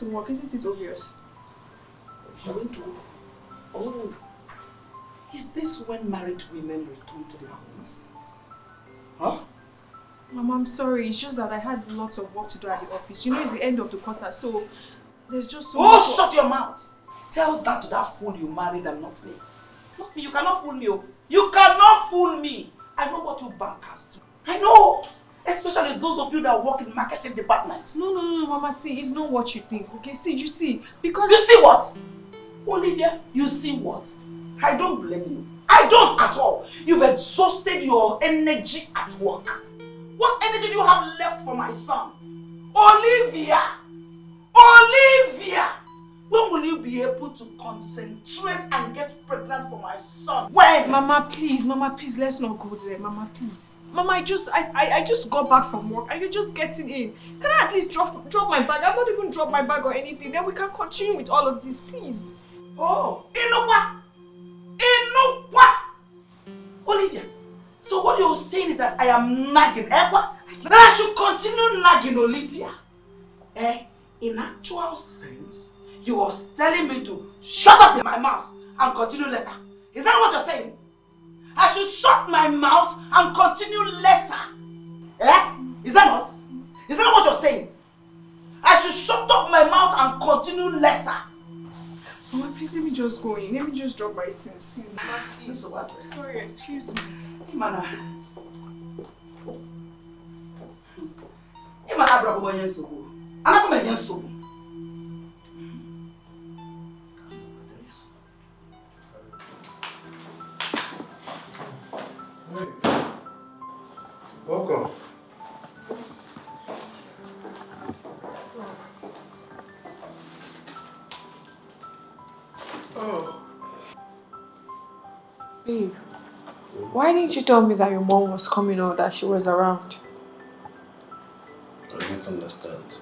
to work. Isn't it obvious? You went to work. Oh, is this when married women return to their homes? Huh? Mama, I'm sorry. It's just that I had lots of work to do at the office. You know, it's the end of the quarter, so there's just so Oh, shut your mouth! Tell that to that fool you married and not me. Not me, you cannot fool me. oh. You cannot fool me. I know what you bankers do. I know. Especially those of you that work in marketing departments. No, no, no, Mama. See, it's not what you think. Okay, see, you see, because You see what? Olivia, you see what? I don't blame you. I don't at all. You've exhausted your energy at work. What energy do you have left for my son? Olivia! Olivia! When will you be able to concentrate and get pregnant for my son? When? Mama, please, Mama, please, let's not go there, Mama, please. Mama, I just, I, I, I just got back from work and you're just getting in. Can I at least drop, drop my bag? I've not even dropped my bag or anything. Then we can continue with all of this, please. Oh, Inokwa! Inokwa! Olivia, so what you're saying is that I am nagging, eh? What? That I should continue nagging Olivia? Eh? In actual sense, you was telling me to shut up in my mouth and continue later. Is that what you're saying? I should shut my mouth and continue later. Eh? Is that not? Is that what you're saying? I should shut up my mouth and continue later. Mama, please let me just go in. Let me just drop my things, please. Mama, please. This is what- Sorry, excuse me. Imana. Imana abụrụ onye nsogbu. Enye nsogbu. Welcome. Oh. Babe, why didn't you tell me that your mom was coming or that she was around? I don't understand.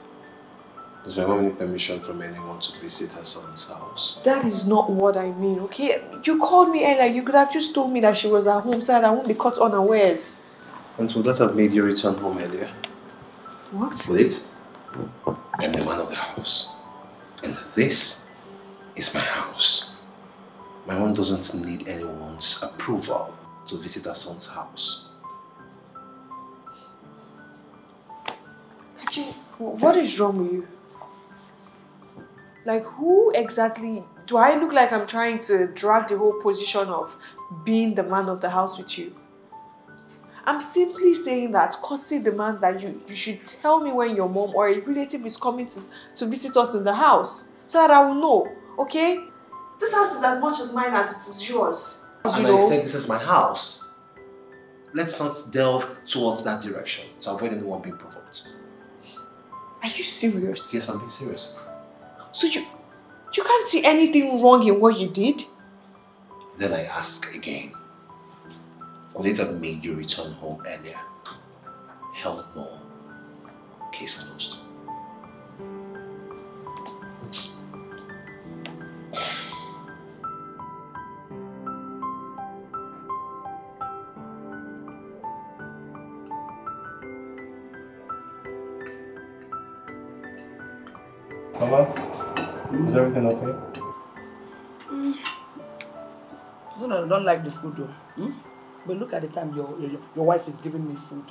Does my mom need permission from anyone to visit her son's house? That is not what I mean, okay? You called me earlier. You could have just told me that she was at home so that I won't be caught unawares. And so that have made you return home earlier? What? It? I'm the man of the house. And this is my house. My mom doesn't need anyone's approval to visit her son's house. Kachi, what is wrong with you? Like, who exactly do I look like I'm trying to drag the whole position of being the man of the house with you? I'm simply saying that courtesy demands that you, you should tell me when your mom or a relative is coming to, to visit us in the house so that I will know, okay? This house is as much as mine as it is yours. You and know? I said this is my house. Let's not delve towards that direction to avoid anyone being provoked. Are you serious? Yes, I'm being serious. So you you can't see anything wrong in what you did? Then I ask again. Would it have made you return home earlier? Hell no. Case closed. Mama, is everything okay? So no, I don't like the food though. Hmm? But look at the time your, your, your wife is giving me food.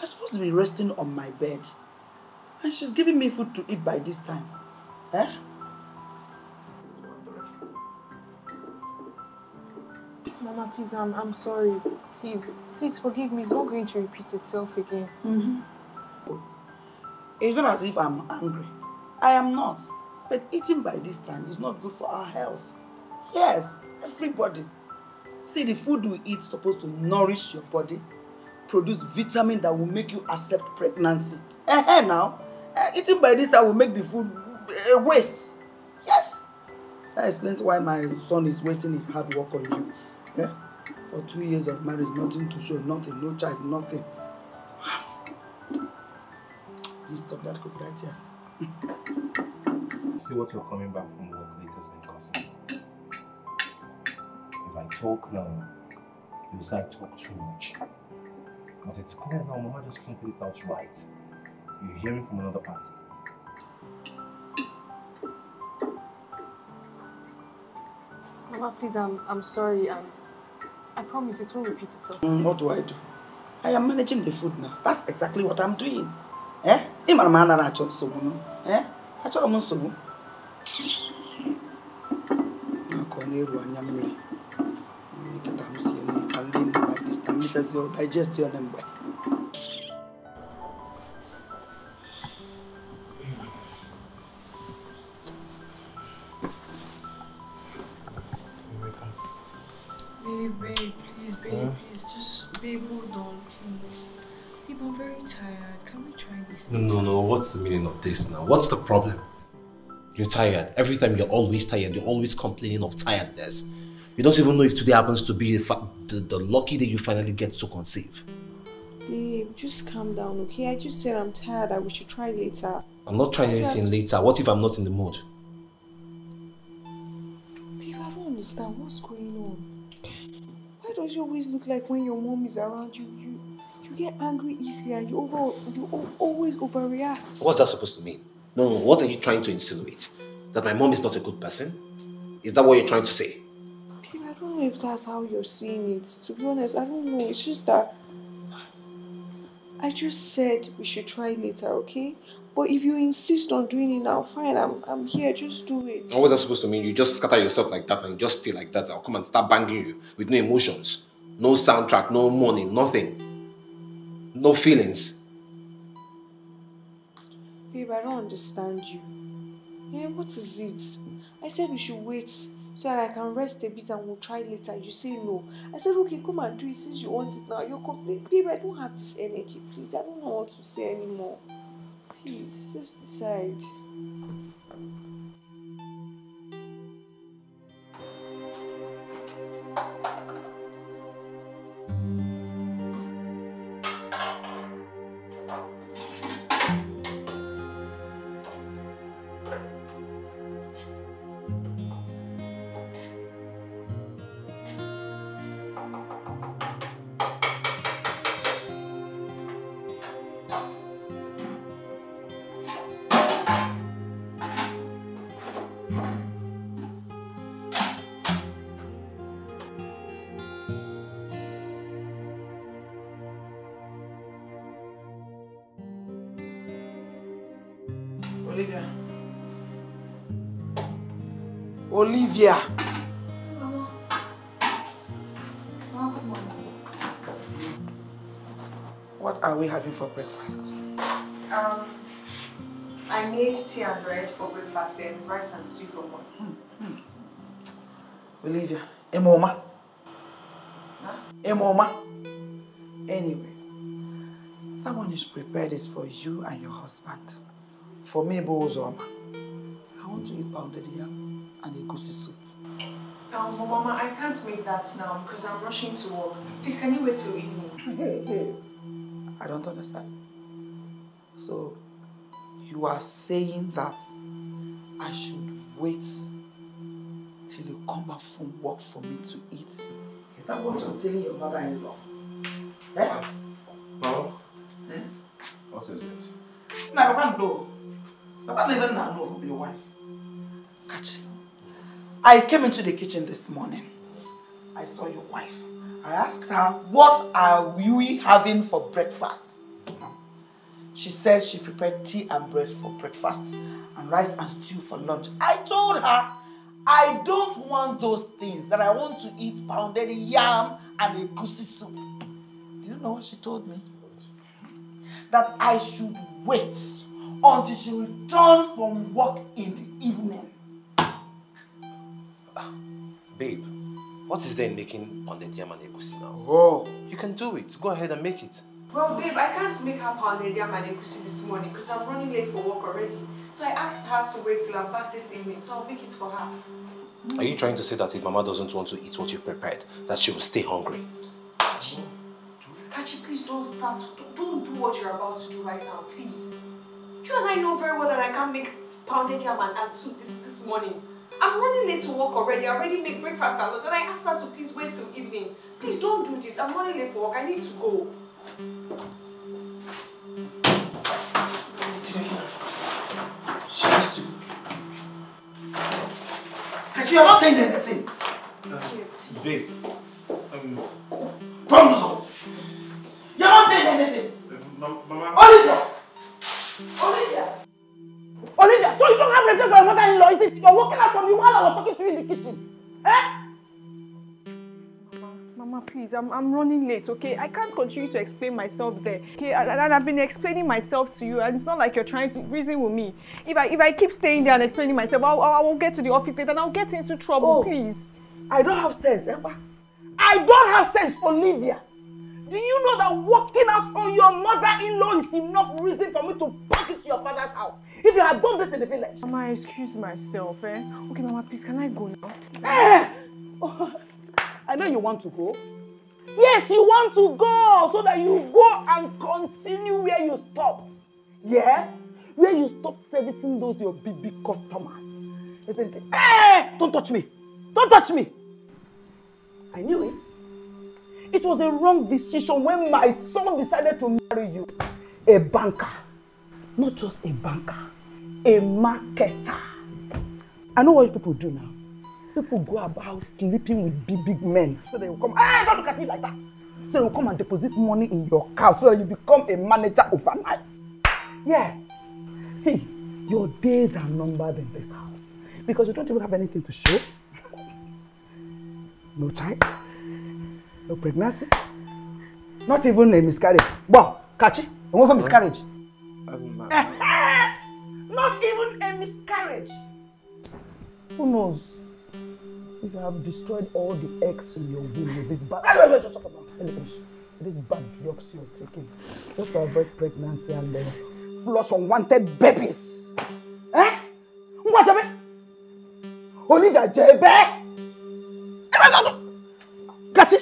I'm supposed to be resting on my bed. And she's giving me food to eat by this time. Eh? Mama, please, I'm, I'm sorry. Please, please forgive me. It's not going to repeat itself again. Mm-hmm. It's not as if I'm angry. I am not. But eating by this time is not good for our health. Yes, everybody. See, the food we eat is supposed to nourish your body, produce vitamin that will make you accept pregnancy. Eh, eh, now. Eh, eating by this time will make the food a waste. Yes. That explains why my son is wasting his hard work on you. Yeah? For two years of marriage, nothing to show, nothing, no child, nothing. Please stop that crocodile tears. See what you're coming back from work late has been causing. If I talk now, you say I talk too much. But it's clear now, Mama just pointed it out right. You're hearing from another party. Mama, please, I'm, I'm sorry. I'm, I promise it won't repeat itself. Mm, what do I do? I am managing the food now. That's exactly what I'm doing. Eh? Ị mara ma anaghị achọ nsogbu nụ? Eh? Achọrọ m nsogbu. Na-akọ na-eru anya mmiri. Nkịta m si nri ka ndị nne by this time mechazi ọ digest ya na mgbe. Babe, babe, please, babe, Huh? please, just, babe, hold on, please. Babe, I'm very tired. Can we try this? No, no, no. What's the meaning of this now? What's the problem? You're tired. Every time you're always tired. You're always complaining of tiredness. You don't even know if today happens to be the, the, lucky day you finally get to conceive. Babe, just calm down, okay? I just said I'm tired. I we should try later. I'm not trying anything later. What if I'm not in the mood? Babe, I don't understand what's going on. Why does you always look like when your mom is around you, you, you get angry easily and you over, you always overreact. What's that supposed to mean? No, no. What are you trying to insinuate? That my mom is not a good person? Is that what you're trying to say? If that's how you're seeing it. To be honest, I don't know. It's just that I just said we should try later, okay? But if you insist on doing it now, fine. I'm I'm here. Just do it. And was that supposed to mean? You just scatter yourself like that and just stay like that. I'll come and start banging you with no emotions, no soundtrack, no money, nothing, no feelings. Babe, I don't understand you. Yeah, what is it? I said we should wait so that I can rest a bit and we'll try later. You say no. I said, okay, come and do it since you want it now. You're complaining. Babe, I don't have this energy. Please, I don't know what to say anymore. Please, just decide. Olivia. What are we having for breakfast? Um, I made tea and bread for breakfast, then rice and stew for lunch. Olivia. Emoma. Huh? Emoma. Anyway, that one is prepared is for you and your husband. For me, Bozoma. I want to eat pounded yam and egusi soup. Um, but Mama, I can't make that now because I'm rushing to work. Please, can you wait till evening? Hey, hey. I don't understand. So, you are saying that I should wait till you come back from work for me to eat? Is that what you're telling your mother-in-law? Eh? No. Eh? What is it? Nah, Papa, no. Papa never know from your wife. Catch. I came into the kitchen this morning. I saw your wife. I asked her, what are we having for breakfast? She said she prepared tea and bread for breakfast and rice and stew for lunch. I told her, I don't want those things, that I want to eat pounded yam and egusi soup. Do you know what she told me? That I should wait until she returns from work in the evening. Babe, what is there in making pounded yam and egusi now? Oh. You can do it. Go ahead and make it. Well, babe, I can't make her pounded yam and egusi this morning because I'm running late for work already. So I asked her to wait till I'm back this evening, so I'll make it for her. Are you trying to say that if Mama doesn't want to eat what you prepared, that she will stay hungry? Kachi, Kachi, please don't start. Don't, don't what you're about to do right now, please. You and I know very well that I can't make pounded yam and, and soup this, this morning. I'm running late to work already. I already made breakfast and then I asked her to please wait till evening. Please don't do this. I'm running late for work. I need to go. She has to. And you're not saying anything. Babe. I'm, I'm running late, okay? I can't continue to explain myself there, okay? And, and I've been explaining myself to you, and it's not like you're trying to reason with me. If I if I keep staying there and explaining myself, I'll, I'll, get to the office later and I'll get into trouble, Oh. please. I don't have sense, Emma. I don't have sense, Olivia. Do you know that walking out on your mother-in-law is enough reason for me to pack it to your father's house? If you had done this in the village. Mama, excuse myself, eh? Okay, Mama, please, can I go now? Eh! Oh, I know you want to go. Yes, you want to go so that you go and continue where you stopped. Yes, where you stopped servicing those your big, big customers. Isn't it? Eh! Don't touch me. Don't touch me. I knew it. It was a wrong decision when my son decided to marry you. A banker. Not just a banker. A marketer. I know what people do now. People go about sleeping with big, big men. So they will come, hey, don't look at me like that. So they will come and deposit money in your account so that you become a manager overnight. Yes. See, your days are numbered in this house because you don't even have anything to show. No child, no pregnancy, not even a miscarriage. Wow, catch it. You want a miscarriage? Um, Not even a miscarriage. Who knows? You have destroyed all the eggs in your womb with this bad. Wait, wait, wait, shut up now. Let me finish. This bad drugs you're taking just to avoid pregnancy and uh, flush unwanted babies. Eh? Ngwa jebe. Olivia jebe. Kachi.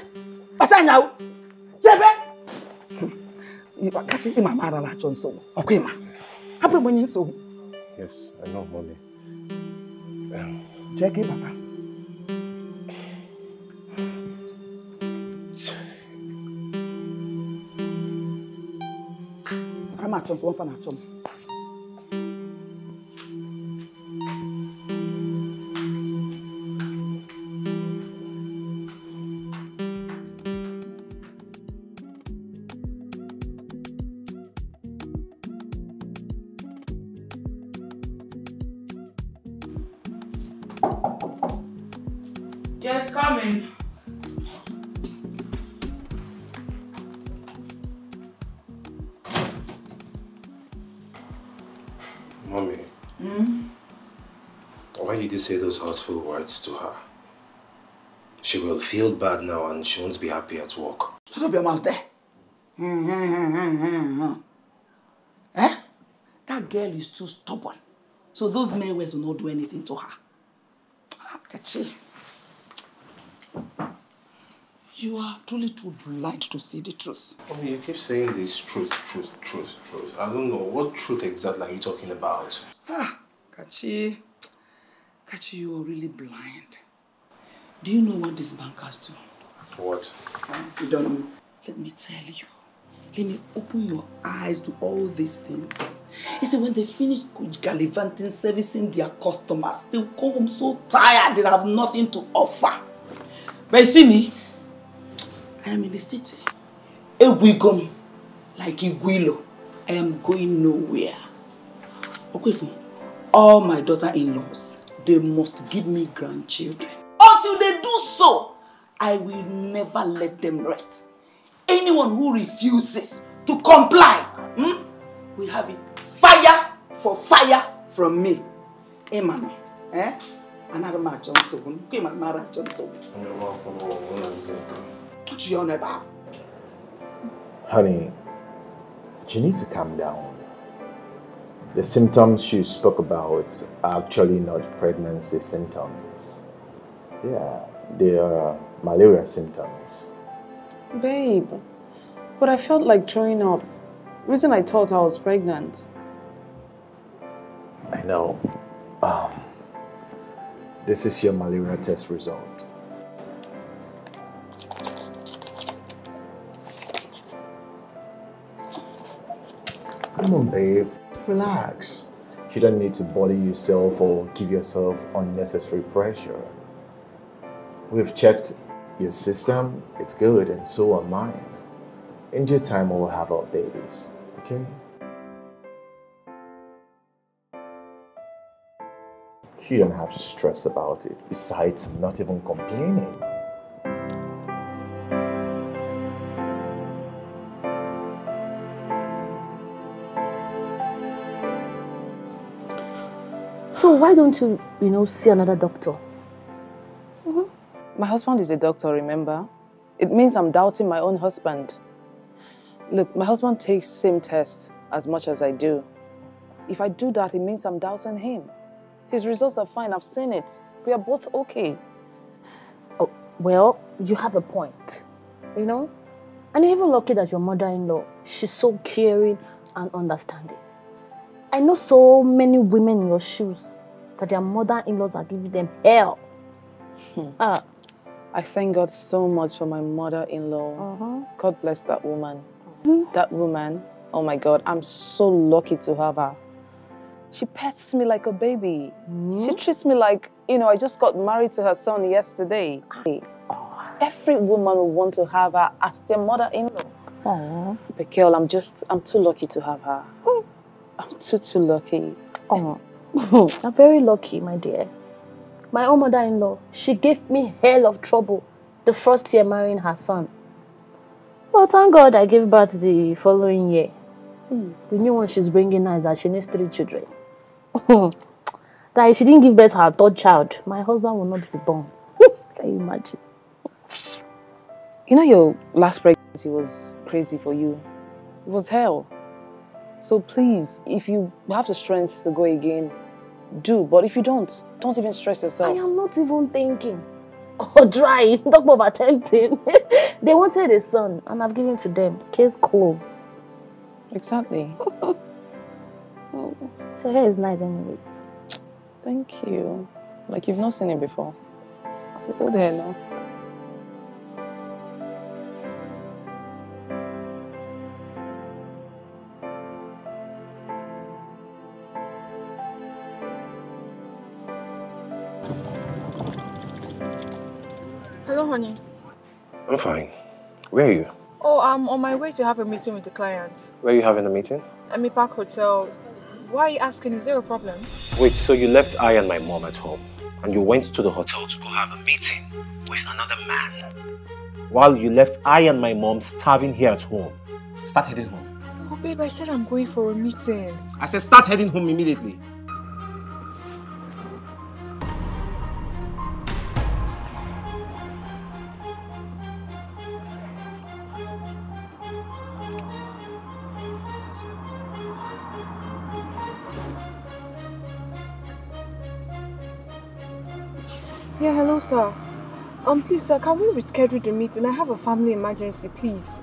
Bacha nyawo. Jebe. Kachi ima mara na achọ nsogbu. Ọkwa ima. Abụrụ m onye nsogbu. yes, I know, mommy. Um, Jee gị baba. Ara m achọ say those hurtful words to her? She will feel bad now and she won't be happy at work. Shut up your mouth there. eh? That girl is too stubborn. So those men will not do anything to her. Ah, Kachi. You are truly too blind to see the truth. You keep saying this truth, truth, truth, truth. I don't know. What truth exactly are you talking about? Ah, Kachi. Kachi, you are really blind. Do you know what these bankers do? What? You don't know. Let me tell you. Let me open your eyes to all these things. You see, when they finish gallivanting, servicing their customers, they come home so tired they have nothing to offer. But you see me, I am in the city. Egwigom, like Igwilo. I am going nowhere. Okwefo, all my daughter-in-laws, they must give me grandchildren. Until they do so, I will never let them rest. Anyone who refuses to comply, hmm, will have it fire for fire from me. Emmanuel, eh? Another man Johnson, came and Mara Johnson. What you on about? Honey, you need to calm down. The symptoms she spoke about are actually not pregnancy symptoms. Yeah, they are malaria symptoms. Babe, but I felt like throwing up. Reason I thought I was pregnant. I know. Um, this is your malaria test result. Come on, babe. Relax. You don't need to bother yourself or give yourself unnecessary pressure. We've checked your system, it's good, and so are mine. In due time, we'll have our babies, okay? You don't have to stress about it. Besides, I'm not even complaining. So why don't you, you know, see another doctor? Mm-hmm. My husband is a doctor, remember? It means I'm doubting my own husband. Look, my husband takes same test as much as I do. If I do that, it means I'm doubting him. His results are fine, I've seen it. We are both okay. Oh, well, you have a point, you know? And even lucky that your mother-in-law, she's so caring and understanding. I know so many women in your shoes that their mother-in-laws are giving them hell. Hmm. Ah, I thank God so much for my mother-in-law. uh-huh. God bless that woman. Mm-hmm. That woman, oh my God, I'm so lucky to have her. She pets me like a baby. She mm-hmm. treats me like, you know, I just got married to her son yesterday. Ah. Every woman will want to have her as their mother-in-law. Aw. But girl, I'm just, I'm too lucky to have her. Hmm. I'm too, too lucky. Oh, I'm very lucky, my dear. My own mother-in-law, she gave me hell of trouble the first year marrying her son. But thank God I gave birth the following year. Hmm. The new one she's bringing now is that she needs three children. that if she didn't give birth to her third child, my husband will not be born. Can you imagine? You know your last pregnancy was crazy for you. It was hell. So please, if you have the strength to go again, do. But if you don't, don't even stress yourself. I am not even thinking. Or trying. Talk about attempting. they wanted a son, and I've given to them. Case closed. Exactly. So hair is nice anyways. Thank you. Like you've not seen it before. So oh, hold there now. Honey. I'm fine. Where are you? Oh, I'm on my way to have a meeting with the client. Where are you having a meeting? Emi Park Hotel. Why are you asking? Is there a problem? Wait, so you left I and my mom at home and you went to the hotel to go have a meeting with another man while you left I and my mom starving here at home. Start heading home. Oh, babe, I said I'm going for a meeting. I said start heading home immediately. Sir. Um, please, sir, can we reschedule the meeting? I have a family emergency, please.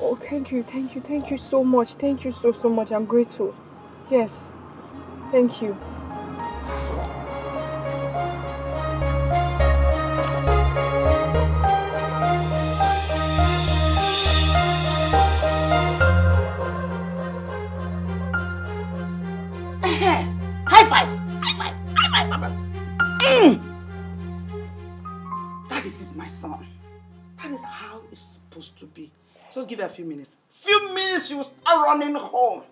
Oh, thank you, thank you, thank you so much. Thank you so, so much. I'm grateful. Yes, thank you. High five! My son. That is how it's supposed to be. Just give her a few minutes. Few minutes, she will start running home.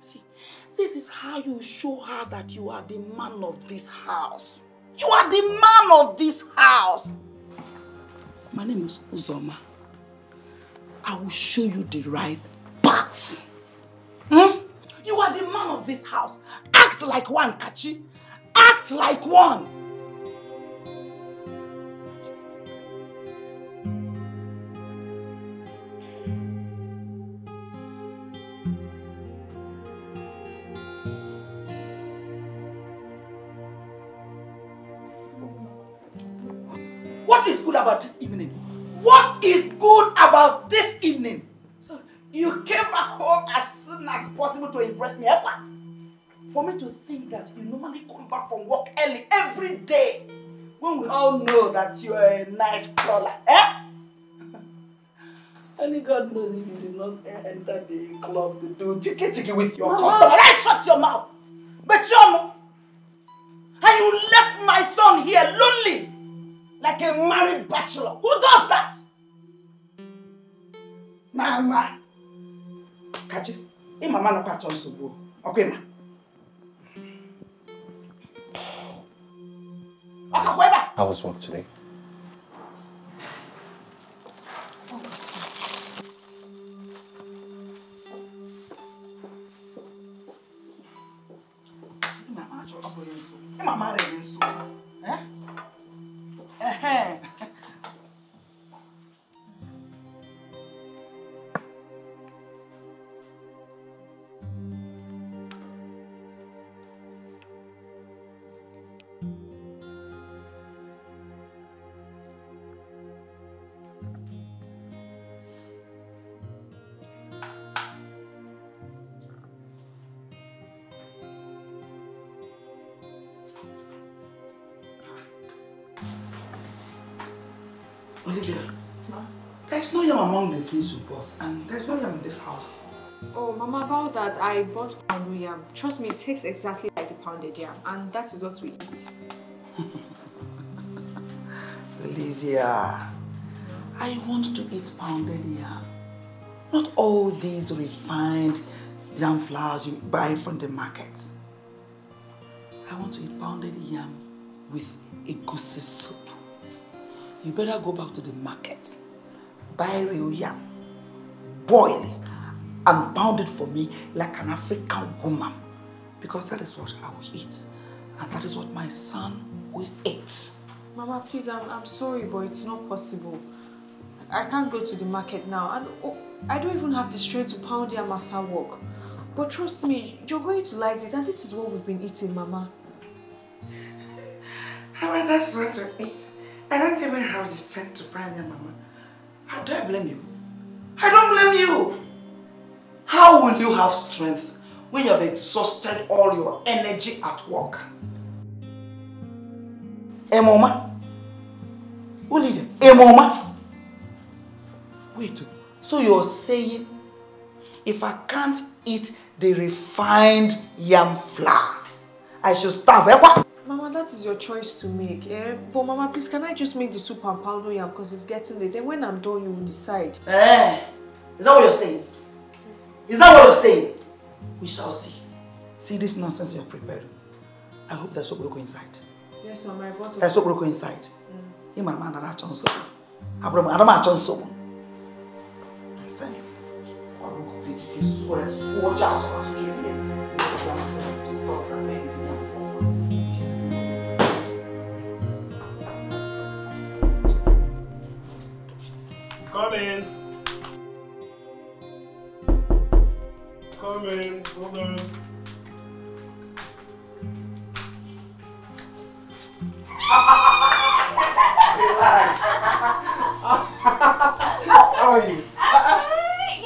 See, this is how you show her that you are the man of this house. You are the man of this house. My name is Uzoma. I will show you the right path. Hmm? You are the man of this house. Act like one, Kachi. Act like one. What is good about this evening? What is good about this evening? So you came back home as soon as possible to impress me. Ekwa. For me to think that you normally come back from work early every day when we all know that you are a night crawler, eh? Only God knows if you did not enter the club to do chicky chicky with your Mama. customer. I shut your mouth. But you know, and you left my son here lonely like a married bachelor. Who does that? Mama. Kachi, ị mama nakwa achọ nsogbu. Ọkwa. Ọ kakwa ebe a. How was work today? Yam among the things you bought, and there's no yam in this house. Oh, Mama, about that, I bought pounded yam. Trust me, it tastes exactly like the pounded yam, and that is what we eat. Olivia, I want to eat pounded yam. Not all these refined yam flours you buy from the market. I want to eat pounded yam with egusi soup. You better go back to the market, buy real yam, boil it, and pound it for me like an African woman. Because that is what I will eat. And that is what my son will eat. Mama, please, I'm, I'm sorry, but it's not possible. I can't go to the market now, and oh, I don't even have the strength to pound yam after work. But trust me, you're going to like this, and this is what we've been eating, Mama. How that's what to eat. I don't even have the strength to buy your mama. How do I blame you? I don't blame you. How will you have strength when you have exhausted all your energy at work? Mama? Olivia, mama? Wait, so you're saying if I can't eat the refined yam flour, I should starve, eh? What? Mama, that is your choice to make. Eh? But Mama, please, can I just make the soup and pound yam because it's getting late. Then when I'm done, you will decide. Eh? Is that what you're saying? Is that what you're saying? We shall see. See this nonsense you're preparing. I hope there's Sobroko inside. Yes, Mama, I bought it. There's Sobroko inside. You man, man, I don't so. I don't I don't know so. Nonsense. Come Come in. Hold on. How are you?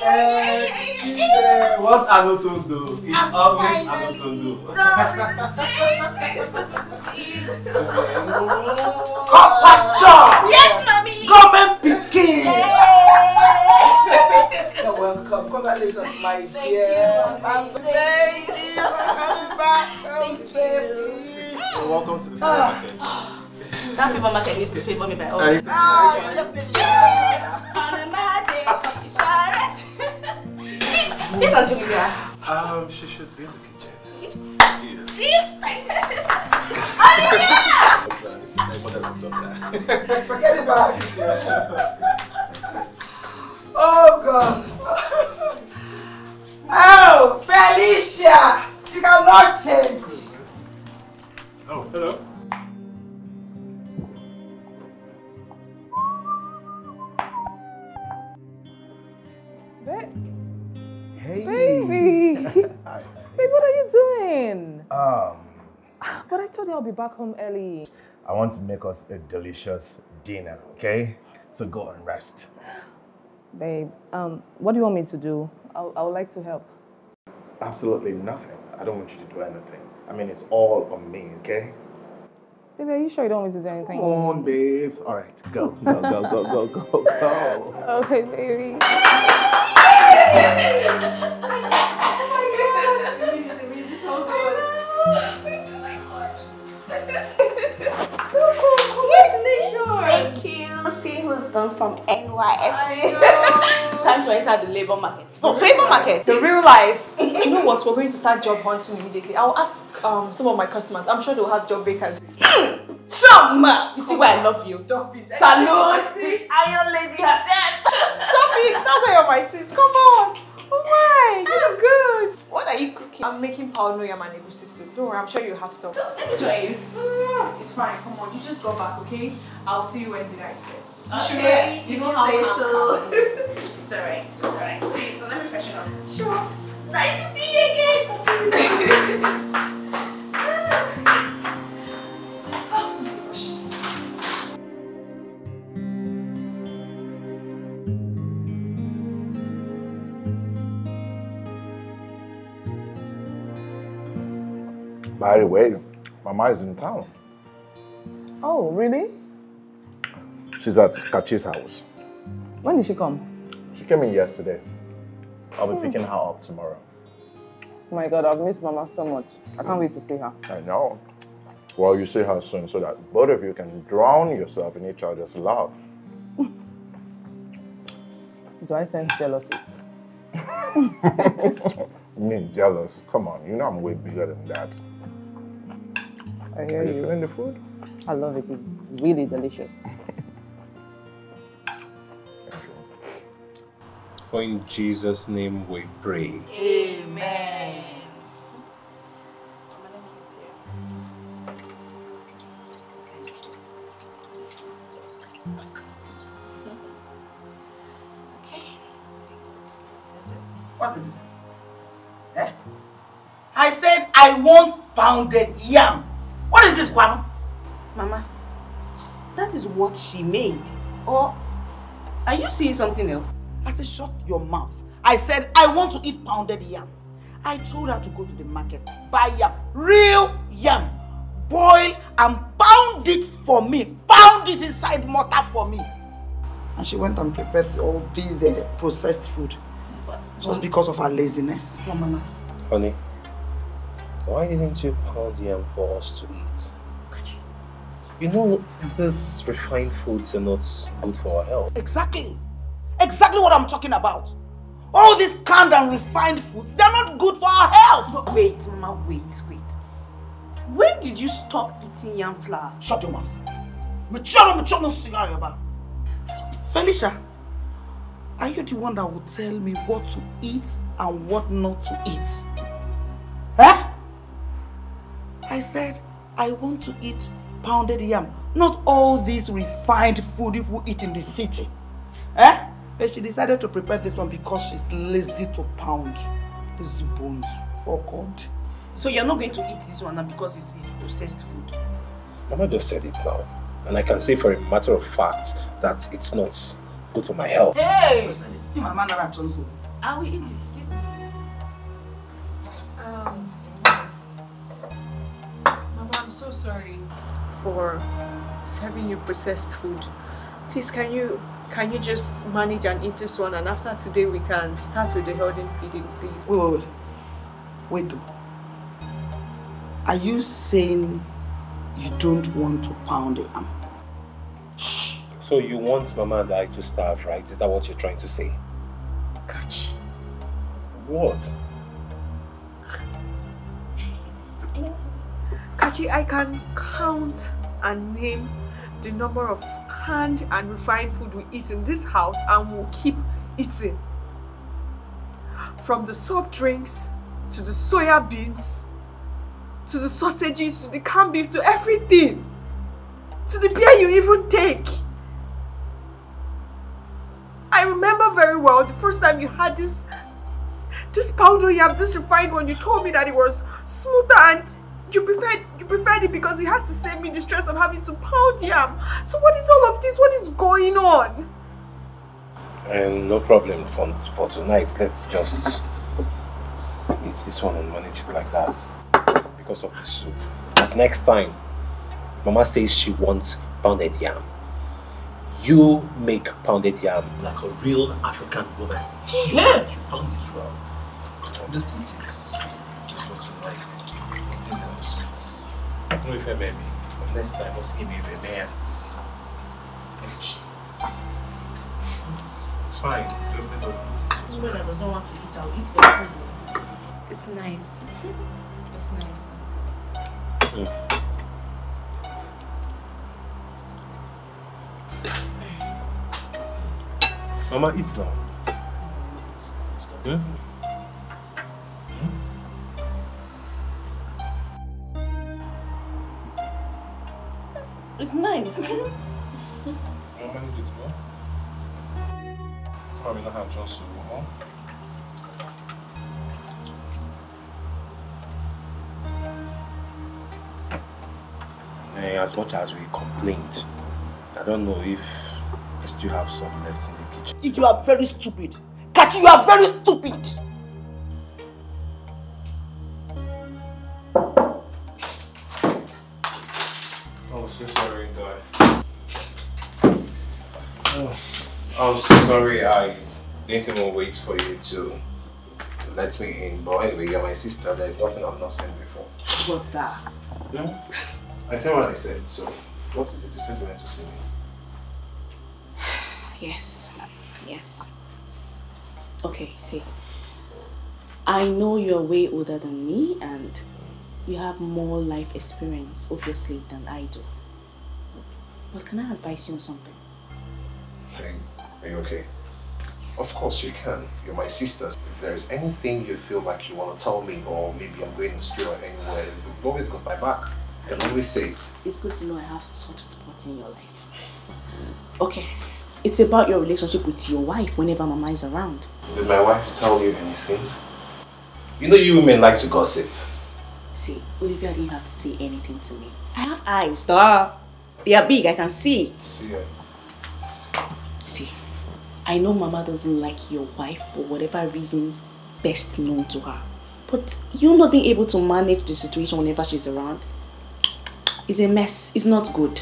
Uh, what's Anotondo? It's always Anotondo. Kapacha! Yes, mommy. Come and pick You're welcome. Congratulations, my Thank dear. you, mommy. Thank you for coming back home safely. Welcome to the Ah. market. That favor market needs to favor me by all. I- means. Ah, definitely. Please, please, Auntie Olivia. Um, she should be in the kitchen. Yes. See? Forget about it. Oh God. Oh, Felicia, you cannot change. Oh, hello. Hey. Baby. Hi. Babe, what are you doing? Um, But I told you I'll be back home early. I want to make us a delicious dinner, okay? So go and rest. Babe, um, what do you want me to do? I, I would like to help. Absolutely nothing. I don't want you to do anything. I mean, it's all on me, okay? Baby, are you sure you don't want me to do anything? Come on, babes. All right, go, go, go, go, go, go, go. Okay, baby. oh my Thank you. See who's done from NYSC. Time to enter the labor market. No, favor market. The real life. you know what? We're going to start job hunting immediately. I'll ask um, some of my customers. I'm sure they'll have job vacancies. Some. You see why I love you. Stop it. Salute this iron lady herself. Stop it. That's why you're my sis. Come on. My, you look good. What are you cooking? I'm making powder yam and egusi soup. Don't worry, I'm sure you have some. Let me join you. It's fine. Come on, you just go back, okay? I'll see you when the guy sets. Okay, you know can how say I'm so. it's alright, it's alright. See you, so let me freshen up. Sure. Nice to see you again. Nice to see you. By the way, Mama is in town. Oh, really? She's at Kachi's house. When did she come? She came in yesterday. I'll be hmm. picking her up tomorrow. Oh my god, I've missed Mama so much. I can't wait to see her. I know. Well, you see her soon so that both of you can drown yourself in each other's love. Do I sense jealousy? You mean jealous? Come on, you know I'm way bigger than that. I Are hear you you. feeling the food? I love it. It's really delicious. For in Jesus' name we pray. Amen. Okay. What is this? Eh? I said I want pounded yam. What is this, Kwano? Mama, that is what she made. Or are you seeing something else? I said, shut your mouth. I said, I want to eat pounded yam. I told her to go to the market, buy yam, real yam, boil and pound it for me. Pound it inside mortar for me. And she went and prepared all these uh, processed food. Just because of her laziness. No, Mama. Honey, why didn't you pound yam for us to eat? You know, these refined foods are not good for our health. Exactly. Exactly what I'm talking about. All these canned and refined foods, they're not good for our health. Wait, Mama, wait, wait. When did you stop eating yam flour? Shut your mouth. Mature, mature, no cigar about. Felicia, are you the one that will tell me what to eat and what not to eat? Huh? I said I want to eat pounded yam, not all these refined food people eat in the city. Eh? But she decided to prepare this one because she's lazy to pound these bones. For God. So you're not going to eat this one now because it's, it's processed food. Mama just said it now. And I can say for a matter of fact that it's not good for my health. Hey! Mama Nara Johnson. I will eat it. So sorry for serving you processed food. Please, can you can you just manage and eat this one? And after today, we can start with the healthy feeding, please. Wait, wait, wait. Wait, though. Are you saying you don't want to pound the yam? So you want Mama and I to starve, right? Is that what you're trying to say? Catch. What? Kachi, I can count and name the number of canned and refined food we eat in this house and we'll keep eating. From the soft drinks to the soya beans to the sausages to the canned beef to everything. To the beer you even take. I remember very well the first time you had this this powder yam, this refined one, you told me that it was smoother and you preferred you preferred it because it had to save me the stress of having to pound yam. So what is all of this? What is going on? And no problem for, for tonight. Let's just eat this one and manage it like that because of the soup. But next time, Mama says she wants pounded yam. You make pounded yam like a real African woman. Yeah. You pound it well. I'll just eat it. Just what No if baby. But next time, must give you a man. It's fine. Just let us eat it. When I don't want to eat, I'll eat the food. It's nice. It's nice. Mama, eat now. Hmm? It's nice. I'll manage it more. Probably not have Johnson more. Eh, as much as we complained, I don't know if I still have some left in the kitchen. If you are very stupid, Kachi, you are very stupid. I'm sorry I didn't even wait for you to let me in. But anyway, you're my sister. There's nothing I've not seen before. What that? No? I said what I said, so what is it you said you went to see me? Yes. Yes. Okay, see. I know you're way older than me and you have more life experience, obviously, than I do. But can I advise you on something? Hey, are you okay? Of course you can. You're my sister. If there is anything you feel like you want to tell me, or maybe I'm going astray or anywhere, you've always got my back. You can always say it. It's good to know I have such support in your life. Okay. It's about your relationship with your wife whenever Mama is around. Did my wife tell you anything? You know you women like to gossip. See, Olivia didn't have to say anything to me. I have eyes, duh. They are big, I can see. See ya. See, I know Mama doesn't like your wife for whatever reasons best known to her. But you not being able to manage the situation whenever she's around is a mess. It's not good.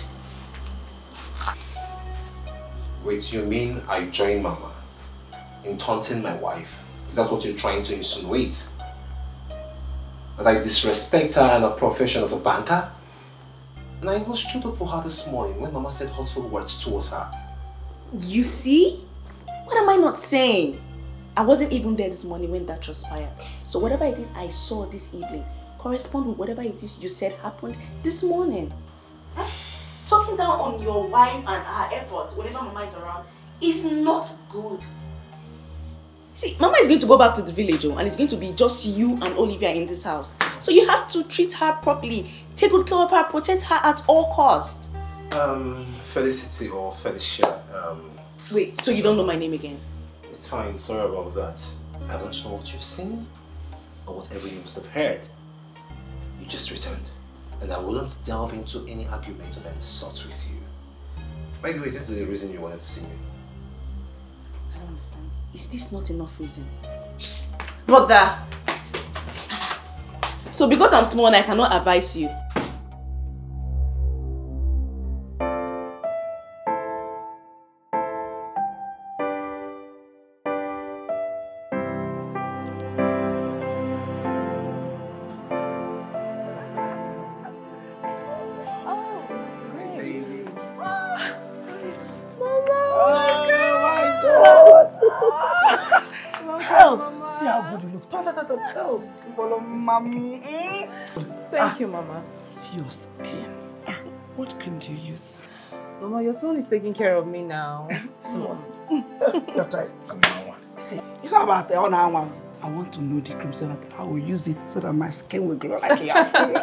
Wait, you mean I join Mama in taunting my wife? Is that what you're trying to insinuate? That I disrespect her and her profession as a banker? And I even stood up for her this morning when Mama said hurtful words towards her. You see? What am I not saying? I wasn't even there this morning when that transpired. So whatever it is I saw this evening correspond with whatever it is you said happened this morning. Talking down on your wife and her efforts whenever Mama is around is not good. See, Mama is going to go back to the village oh, and it's going to be just you and Olivia in this house. So you have to treat her properly, take good care of her, protect her at all costs. Um, Felicity or Felicia, um, Wait, so you don't know my name again? it's fine, sorry about that. I don't know what you've seen or whatever you must have heard. You just returned, and I wouldn't delve into any argument of any sort with you. By the way, is this the reason you wanted to see me? I don't understand. Is this not enough reason? Brother! So because I'm small and I cannot advise you. Mm. Thank you, Mama. See your skin. Ah, What cream do you use? Mama, your son is taking care of me now. See what? Your type. See, it's not about the on one. I want to know the cream so that I will use it so that my skin will glow like yours.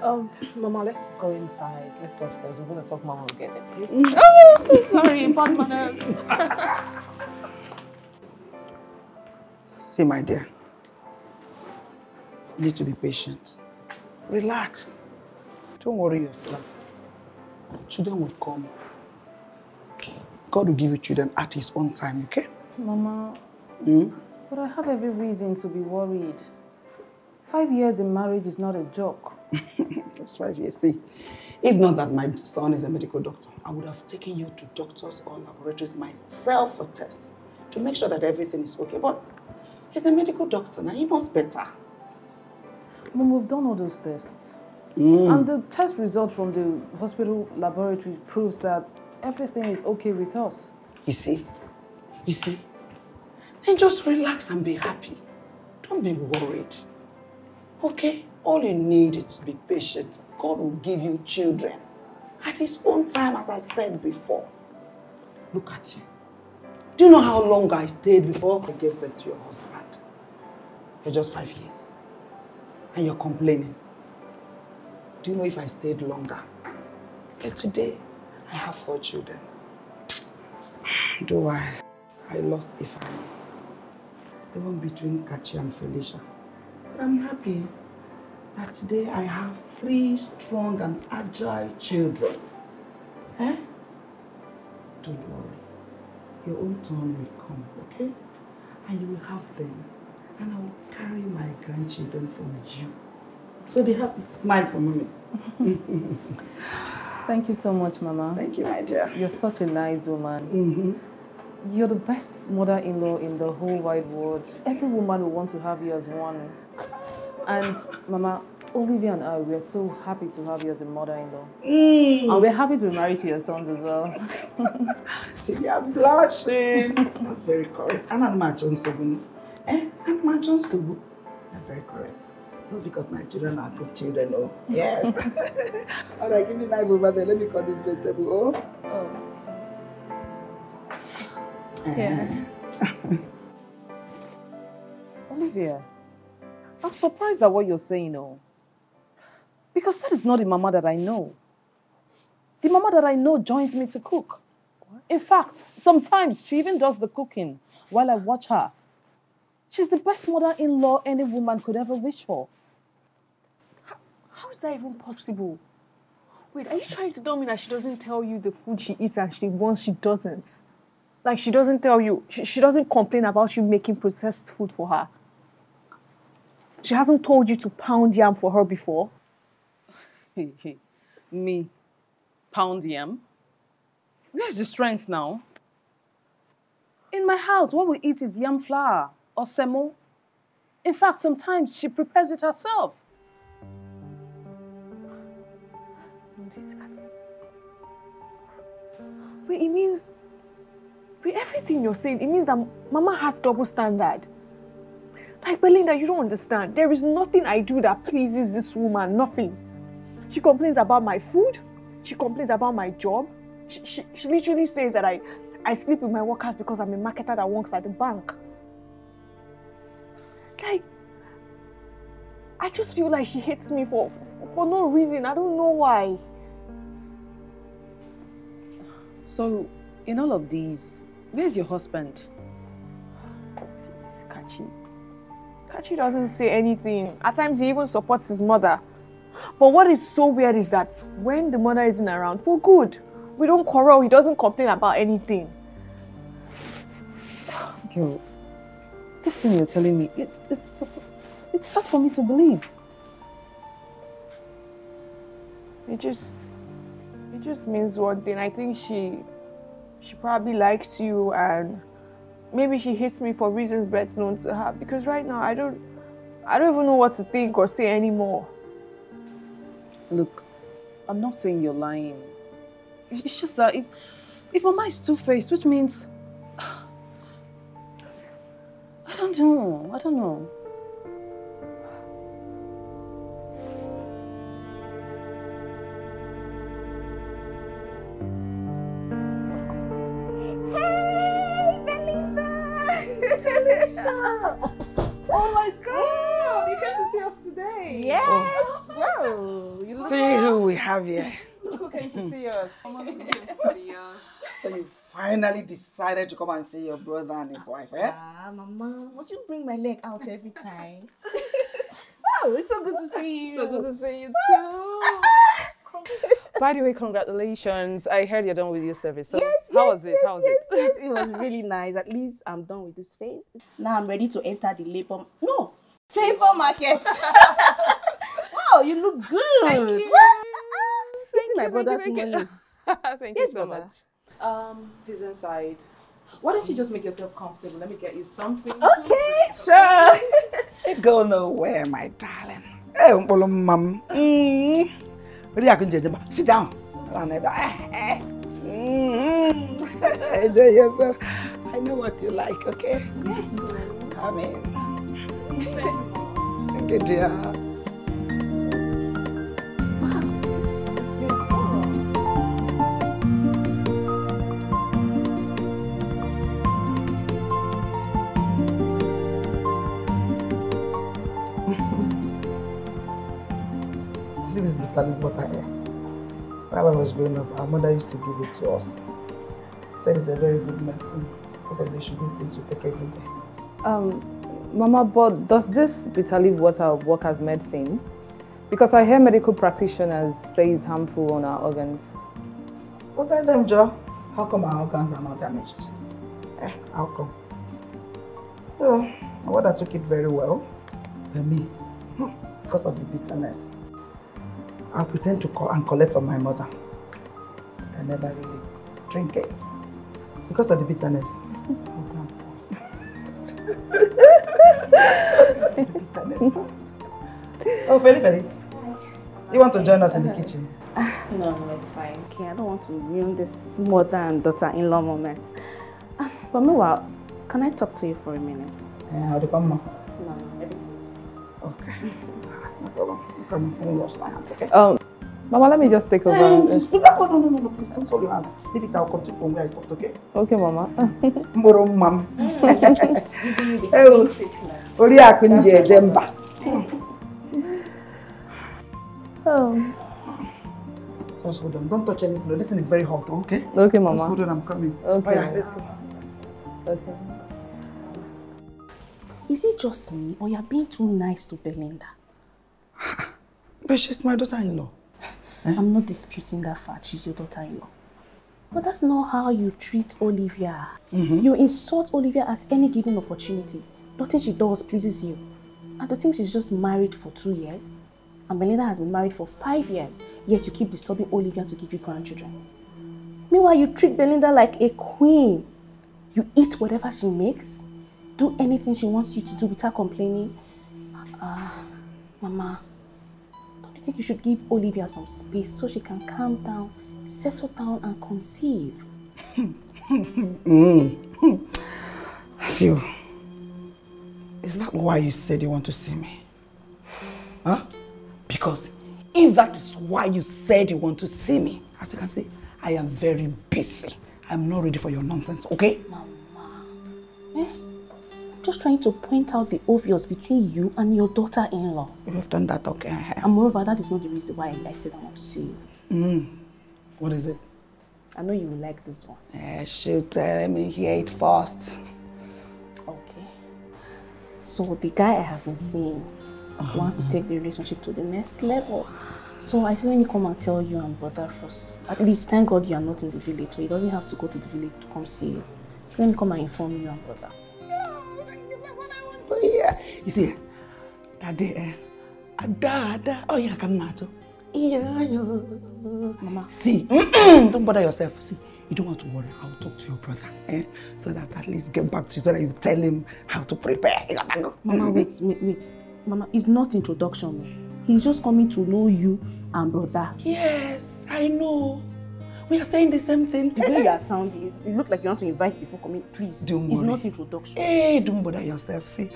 Um, Mama, let's go inside. Let's go upstairs. We're going to talk Mama will get it. Mm. Oh, sorry, bad manners. See, my dear, need to be patient. Relax. Don't worry yourself. Children will come. God will give you children at His own time, okay? Mama, Mm? but I have every reason to be worried. Five years in marriage is not a joke. Just five years. See, if not that my son is a medical doctor, I would have taken you to doctors or laboratories myself for tests to make sure that everything is okay. But he's a medical doctor now. He knows better. Mom, we've done all those tests. Mm. And the test result from the hospital laboratory proves that everything is okay with us. You see? You see? Then just relax and be happy. Don't be worried. Okay? All you need is to be patient. God will give you children. At his own time, as I said before. Look at you. Do you know how long I stayed before I gave birth to your husband? You're just five years. And you're complaining. Do you know if I stayed longer? But today, I have four children. Do I? I lost Ifeanyi. Even between Kachi and Felicia. I'm happy that today I have three strong and agile children. Eh? Don't worry. Your own turn will come, okay? And you will have them. And I will carry my grandchildren from you. So be happy. Smile for me. Thank you so much, Mama. Thank you, my dear. You're such a nice woman. Mm-hmm. You're the best mother-in-law in the whole wide world. Every woman will want to have you as one. And Mama, Olivia and I, we're so happy to have you as a mother-in-law. Mm. And we're happy to be married to your sons as well. See, I'm blushing. That's very correct. And I'm Johnson. Eh? And I'm Johnson. You're very correct. Just because my children are good children, oh. Yes. All right, give me knife over there. Let me cut this vegetable, oh. Oh. Eh. Olivia, I'm surprised at what you're saying, oh. Because that is not the mama that I know. The mama that I know joins me to cook. In fact, sometimes she even does the cooking while I watch her. She's the best mother-in-law any woman could ever wish for. How is that even possible? Wait, are you trying to tell me that she doesn't tell you the food she eats and she wants she doesn't? Like she doesn't tell you, she, she doesn't complain about you making processed food for her. She hasn't told you to pound yam for her before. Me, pound yam. Where's the strength now? In my house, what we eat is yam flour or semo. In fact, sometimes she prepares it herself. Wait, it means with everything you're saying, it means that Mama has double standard. Like Belinda, you don't understand. There is nothing I do that pleases this woman. Nothing. She complains about my food. She complains about my job. She, she, she literally says that I, I sleep with my workers because I'm a marketer that works at the bank. Like, I just feel like she hates me for, for no reason. I don't know why. So, in all of these, where's your husband? Kachi. Kachi doesn't say anything. At times he even supports his mother. But what is so weird is that when the mother isn't around, we're good. We don't quarrel. He doesn't complain about anything. Girl, this thing you're telling me, it, it's, it's hard for me to believe. It just, it just means one thing. I think she, she probably likes you and maybe she hates me for reasons best known to her. Because right now I don't, I don't even know what to think or say anymore. Look, I'm not saying you're lying. It's just that if, if Mama is two-faced, which means... don't know, I don't know. Hey Belinda Oh my god! You came to see us today. Yes. Oh. Wow. You See who we have here. who came to see us. So you finally decided to come and see your brother and his wife, eh? Ah, Mama, must you bring my leg out every time? oh, it's so good to see you. So good to see you too. By the way, congratulations. I heard you're done with your service. So Yes, how yes, was it? yes, How was yes, it? yes. It was really nice. At least I'm done with this phase. Now I'm ready to enter the labor. No, Favor Market. wow, you look good. Thank you. What? Thank my brother's thank you, money. Thank Yes, you so brother. much. Um, he's inside. Why don't you just make yourself comfortable? Let me get you something. Okay, sure. It go nowhere, my darling. Hey, Umpolo mum. Mm. Really, I can change Sit down. Around there. Eh, eh. Mm. Enjoy yourself. I know what you like, okay? Yes. Come in. Thank you, dear. See this bitter water here. While I was growing up, our mother used to give it to us. Said it's a very good medicine. Said they should be things to take every day. Um, Mama, but does this bitter leaf water work as medicine? Because I hear medical practitioners say it's harmful on our organs. What about them, Joe? How come our organs are not damaged? Eh, how come? So, my mother took it very well. But me, hmm, because of the bitterness, I'll pretend to call and collect from my mother. But I never really drink it. Because of the bitterness. bitterness. Oh, Feli Feli. You want to join us in the kitchen? No, no, it's fine. Okay, I don't want to ruin this mother and daughter-in-law moment. Ah, But meanwhile, can I talk to you for a minute? Yeah, I'll come now. No, everything's fine. Okay. No problem. Come, let me wash my hands, okay? Um, Mama, let me just take over. Just put that, no, no, no, no, please don't fold your hands. Leave it, I'll come to from where I stopped, okay? Okay, Mama. Mboro mam. Oh, Oriakụ nji eje mba. Oh. Just hold on, don't touch anything. This thing is very hot, okay? Okay, Just Mama. hold on, I'm coming. Okay. Oh, yeah, let's go. Okay. Is it just me or you're being too nice to Belinda? But she's my daughter-in-law. I'm not disputing that fact. She's your daughter-in-law. But that's not how you treat Olivia. You insult Olivia at any given opportunity. Nothing she does pleases you. And to think she's just married for two years, and Belinda has been married for five years, yet you keep disturbing Olivia to give you grandchildren. Meanwhile, you treat Belinda like a queen. You eat whatever she makes, do anything she wants you to do without complaining. Ah, Mama, don't you think you should give Olivia some space so she can calm down, settle down, and conceive? Mm. See, is that why you said you want to see me? Huh? Because if that is why you said you want to see me, as you can see, I am very busy. I'm not ready for your nonsense, okay? Eh? I'm just trying to point out the obvious between you and your daughter-in-law. You've done that, okay? And moreover, that is not the reason why I said I want to see you. Mm. What is it? I know you will like this one. Uh, shoot, uh, let me hear it first. Okay. So the guy I have been seeing wants to take the relationship to the next level. So I said, let me come and tell you and brother first. At least thank God you are not in the village, so he doesn't have to go to the village to come see you. So let me come and inform you and brother. You see, Daddy, eh, Ada, Ada, oh yeah, come now, too. Yeah, yeah. Mama. See, don't bother yourself. See, you don't want to worry. I'll talk to your brother, eh? So that at least get back to you, so that you tell him how to prepare. You gotta go. Mama, wait, wait, wait. Mama, it's not introduction. He's just coming to know you and brother. Yes, I know. We are saying the same thing. The way you are sounding, is- you look like you want to invite before coming. Please, Don't it's worry. not introduction. Hey, don't bother yourself. See,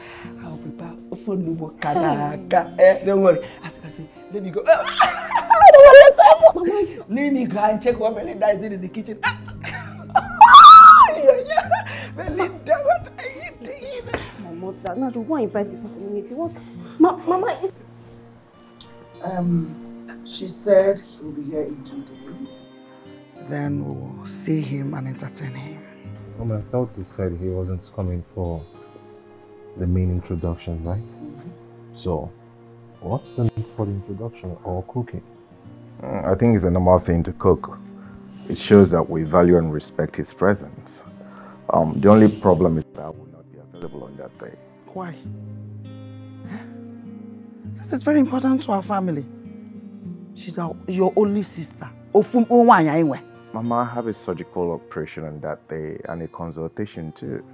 I'll prepare for Nubo Kanaka. Eh, don't worry. As you can see, let me go. I don't worry yourself. Mama, it's not. Let me go and check what Belinda is doing in the kitchen. Belinda, what are you doing? My mother, no, you want to invite before community. What? Ma- Mama, it's Um, she said he'll be here in two days. Then we'll see him and entertain him. Um, I thought he said he wasn't coming for the main introduction, right? So, what's the need for the introduction or cooking? Mm, I think it's a normal thing to cook. It shows that we value and respect his presence. Um, the only problem is that I will not be available on that day. Why? This is very important to our family. She's our, your only sister. Ofum onwanya inwe. Mama, I have a surgical operation on that day and a consultation too.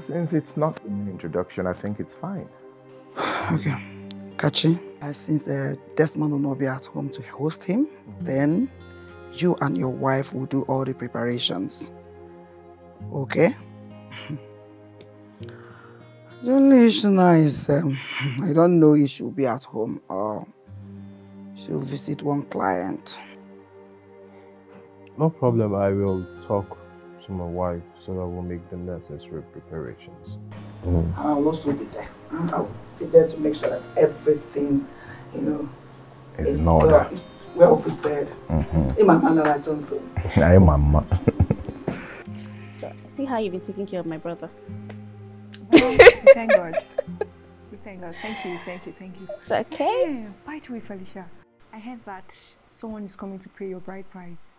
Since it's not an introduction, I think it's fine. Okay. Kachi, uh, since uh, Desmond will not be at home to host him, then you and your wife will do all the preparations. Okay? the only issue now is um, I don't know if she'll be at home or she'll visit one client. No problem, I will talk to my wife so that we'll make the necessary preparations. I will also be there. I'll be there to make sure that everything, you know, It's is in well, order. is well prepared. Mhm. In my manner, I don't say. Aye, So, see how you've been taking care of my brother. thank God. Thank God. Thank you, thank you, thank you. It's okay. Yeah, by the way, Felicia, I heard that someone is coming to pay your bride price.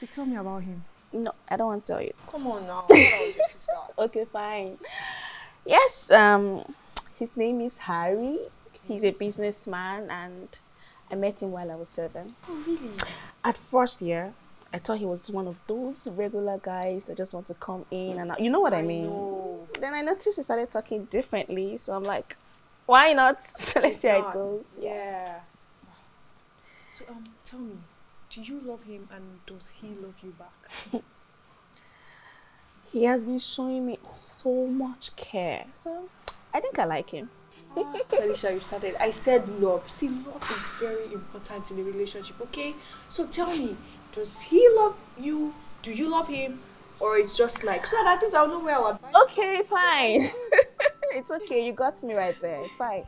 So tell me about him. No, I don't want to tell you. Come on now. I thought I was your sister. Okay, fine. Yes, um, his name is Harry. He's a businessman, and I met him while I was seven. Oh, really? At first yeah, I thought he was one of those regular guys that just want to come in and out. You know what I, mean? know. Then I noticed he started talking differently, so I'm like, why not? So let's see how it Not. goes. Yeah. So um, tell me, do you love him and does he love you back? He has been showing me so much care, so I think I like him. Felicia, you started. I said love. See, love is very important in a relationship. Okay. So tell me, does he love you? Do you love him? Or it's just like so that at least I'll know where I'll advise. Okay, fine. it's okay. You got me right there. Fine.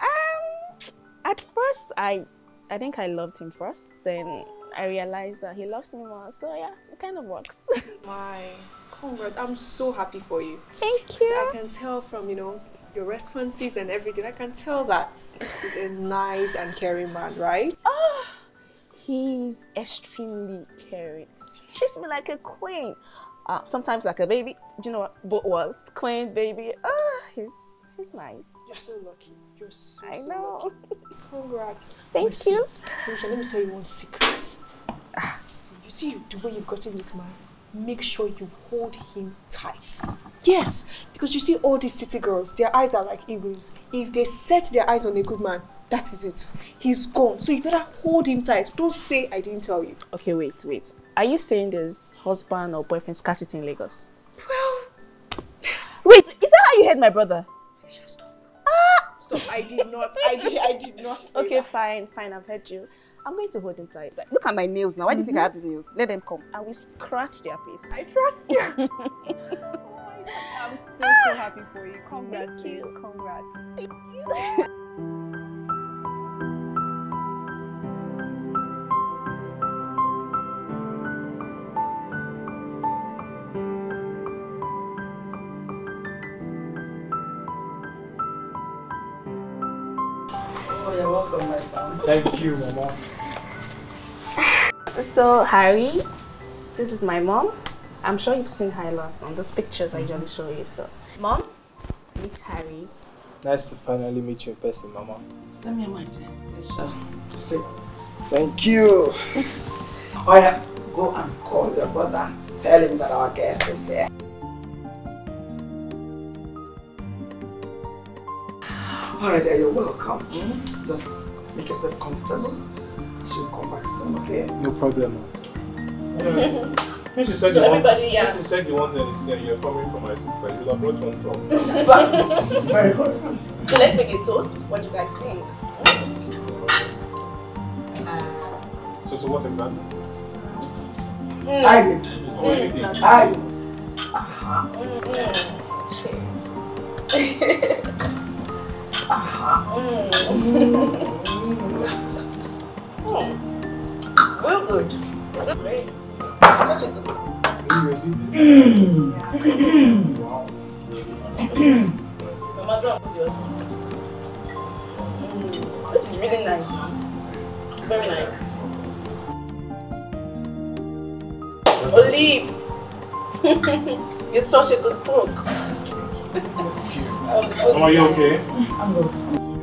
Um, at first, I, I think I loved him first. Then I realized that he loves me more. So yeah, it kind of works. My congrats. I'm so happy for you. Thank you. I can tell from, you know, your responses and everything, I can tell that he's a nice and caring man, right? Ah, he's extremely caring. Treats me like a queen. Uh, sometimes like a baby. Do you know what? Both was queen, baby. Ah, he's he's nice. You're so lucky. You're so, I so know. lucky. Congrats. Thank see, you. Felicia, let me tell you one secret. Ah, see, you see the way you've gotten this man, make sure you hold him tight. Yes, because you see all these city girls, their eyes are like eagles. If they set their eyes on a good man, that is it. He's gone. So you better hold him tight. Don't say I didn't tell you. Okay, wait, wait. Are you saying there's husband or boyfriend scarcity in Lagos? Well, Wait, is that how you heard my brother? Stop. I did not. I did. I did not. Okay, that. fine, fine, I've heard you. I'm going to hold him tight. Like, Look at my nails now. Why do you think I mm-hmm. have these nails? Let them come. I will scratch their face. I trust you. oh I'm so, so happy for you. Congrats, Thank you. Thank you, Mama. So, Harry, this is my mom. I'm sure you've seen her a lot on those pictures I usually show you. So, mom, meet Harry. Nice to finally meet you in person, Mama. Send me my dear. Felicia. Thank you. Oh yeah, go and call your brother. Tell him that our guest is here. Alright, there, you're welcome. Mm? Just make yourself comfortable. She'll come back soon, okay? No problem. Since you said So you want, everybody, yeah. since you said you wanted to say you're coming from my sister, you would have brought one from. Very good. So, let's make a toast. What do you guys think? So to what exactly? Hmm. I hmm. Oh, did. Or anything? I did. Hmm. Aha. Uh-huh. Mm. Real good. Great. Such a good? This? wow. Mama, drop yours. Mm, This is really nice, man. Very nice. Olive! You're such a good cook. Mama, are you okay? I'm good.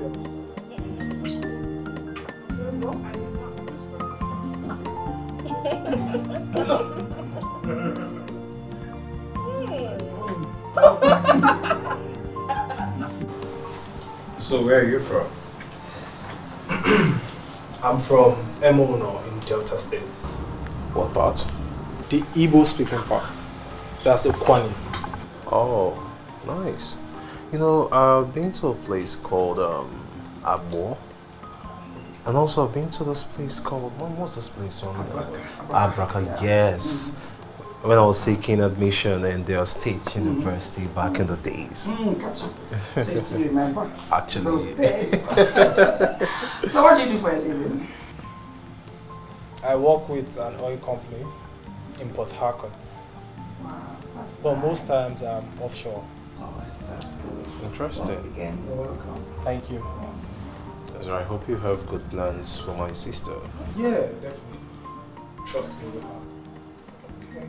So where are you from? I'm from Emono in Delta State. What part? The Igbo speaking part. That's Ukwuani. Oh, nice. You know, I've been to a place called um, Agbor. And also I've been to this place called, what was this place? Abraka. Abraka, yes. When I was seeking admission in their state university back in the days. Mm, gotcha. So you still remember? Actually. Those days. so what do you do for a living? I work with an oil company in Port Harcourt. But most times I'm offshore. That's good. Interesting. Again, you're welcome. Thank you. So I hope you have good plans for my sister. Yeah, definitely. Trust me, we have. Okay.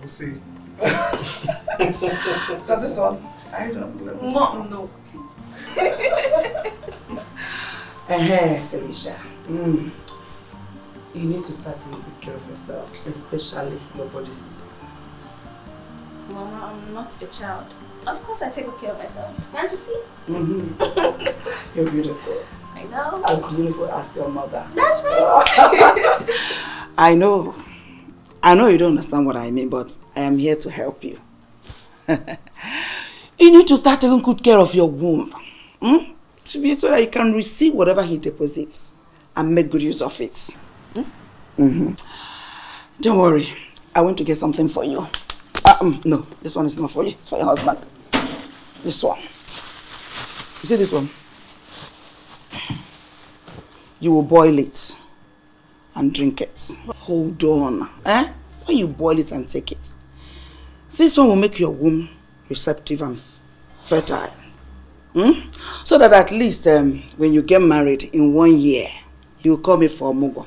We'll see. Does this one? I don't know. No, no, please. Eh, Felicia. Mm. You need to start taking good care of yourself, especially your body system. Mama, I'm not a child. Of course I take good care of myself. Can't you see? Mm-hmm. You're beautiful. I know. As beautiful as your mother. That's right. I know. I know you don't understand what I mean, but I am here to help you. you need to start taking good care of your womb. Hmm? To be so that you can receive whatever he deposits and make good use of it. Hmm? Mm-hmm. Don't worry. I want to get something for you. Uh, um, no, this one is not for you. It's for your husband. This one. You see this one? You will boil it and drink it. Hold on. Eh? When you boil it and take it, this one will make your womb receptive and fertile. Hmm? So that at least um, when you get married in one year, you will call me for Mugo.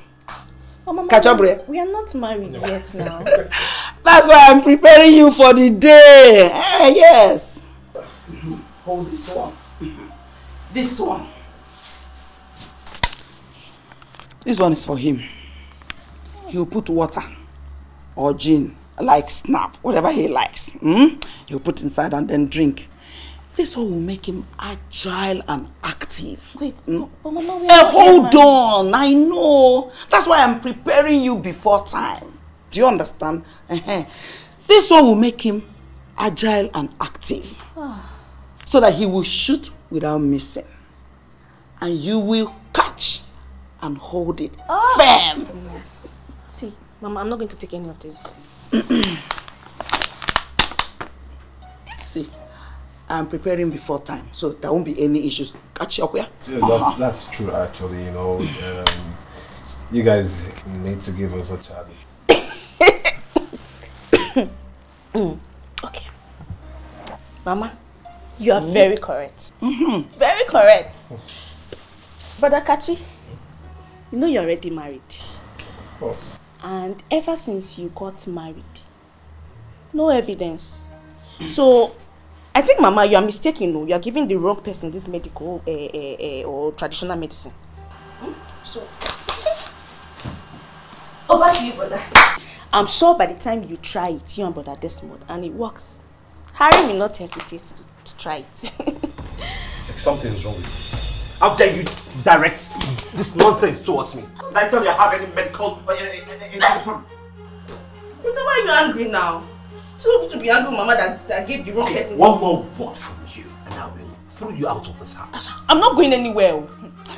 Oh, Mama, Catch up. We are not married yet now. That's why I'm preparing you for the day. Eh, yes. Hold this one. This one. This one is for him. He'll put water or gin, like snap, whatever he likes. Hmm? He'll put inside and then drink. This one will make him agile and active. Wait, Hmm? but Mama, we not hold on, I know. That's why I'm preparing you before time. Do you understand? Eh-heh. This one will make him agile and active so that he will shoot without missing. And you will catch and hold it firm. Yes. See, Mama, I'm not going to take any of this. See, I'm preparing before time, so there won't be any issues. Catch your yeah? Yeah, that's that's true. Actually, you know, um, you guys need to give us a chance. okay. Mama, you are very correct. Very correct. Brother Kachi, you know you're already married. Of course. And ever since you got married, no evidence. So, I think, Mama, you are mistaken. No? You are giving the wrong person this medical uh, uh, uh, or traditional medicine. Hmm? So, over to you, brother. I'm sure by the time you try it, you and brother Desmond, and it works, Harry will not hesitate to try it. Something's wrong with you. How dare you direct this nonsense towards me? Did I tell you I have any medical uh, uh, uh, uh, problem? But why are you angry now? So to be angry with Mama that, that gave the wrong Okay, person one this- more word from you and I will throw you out of this house. I'm not going anywhere.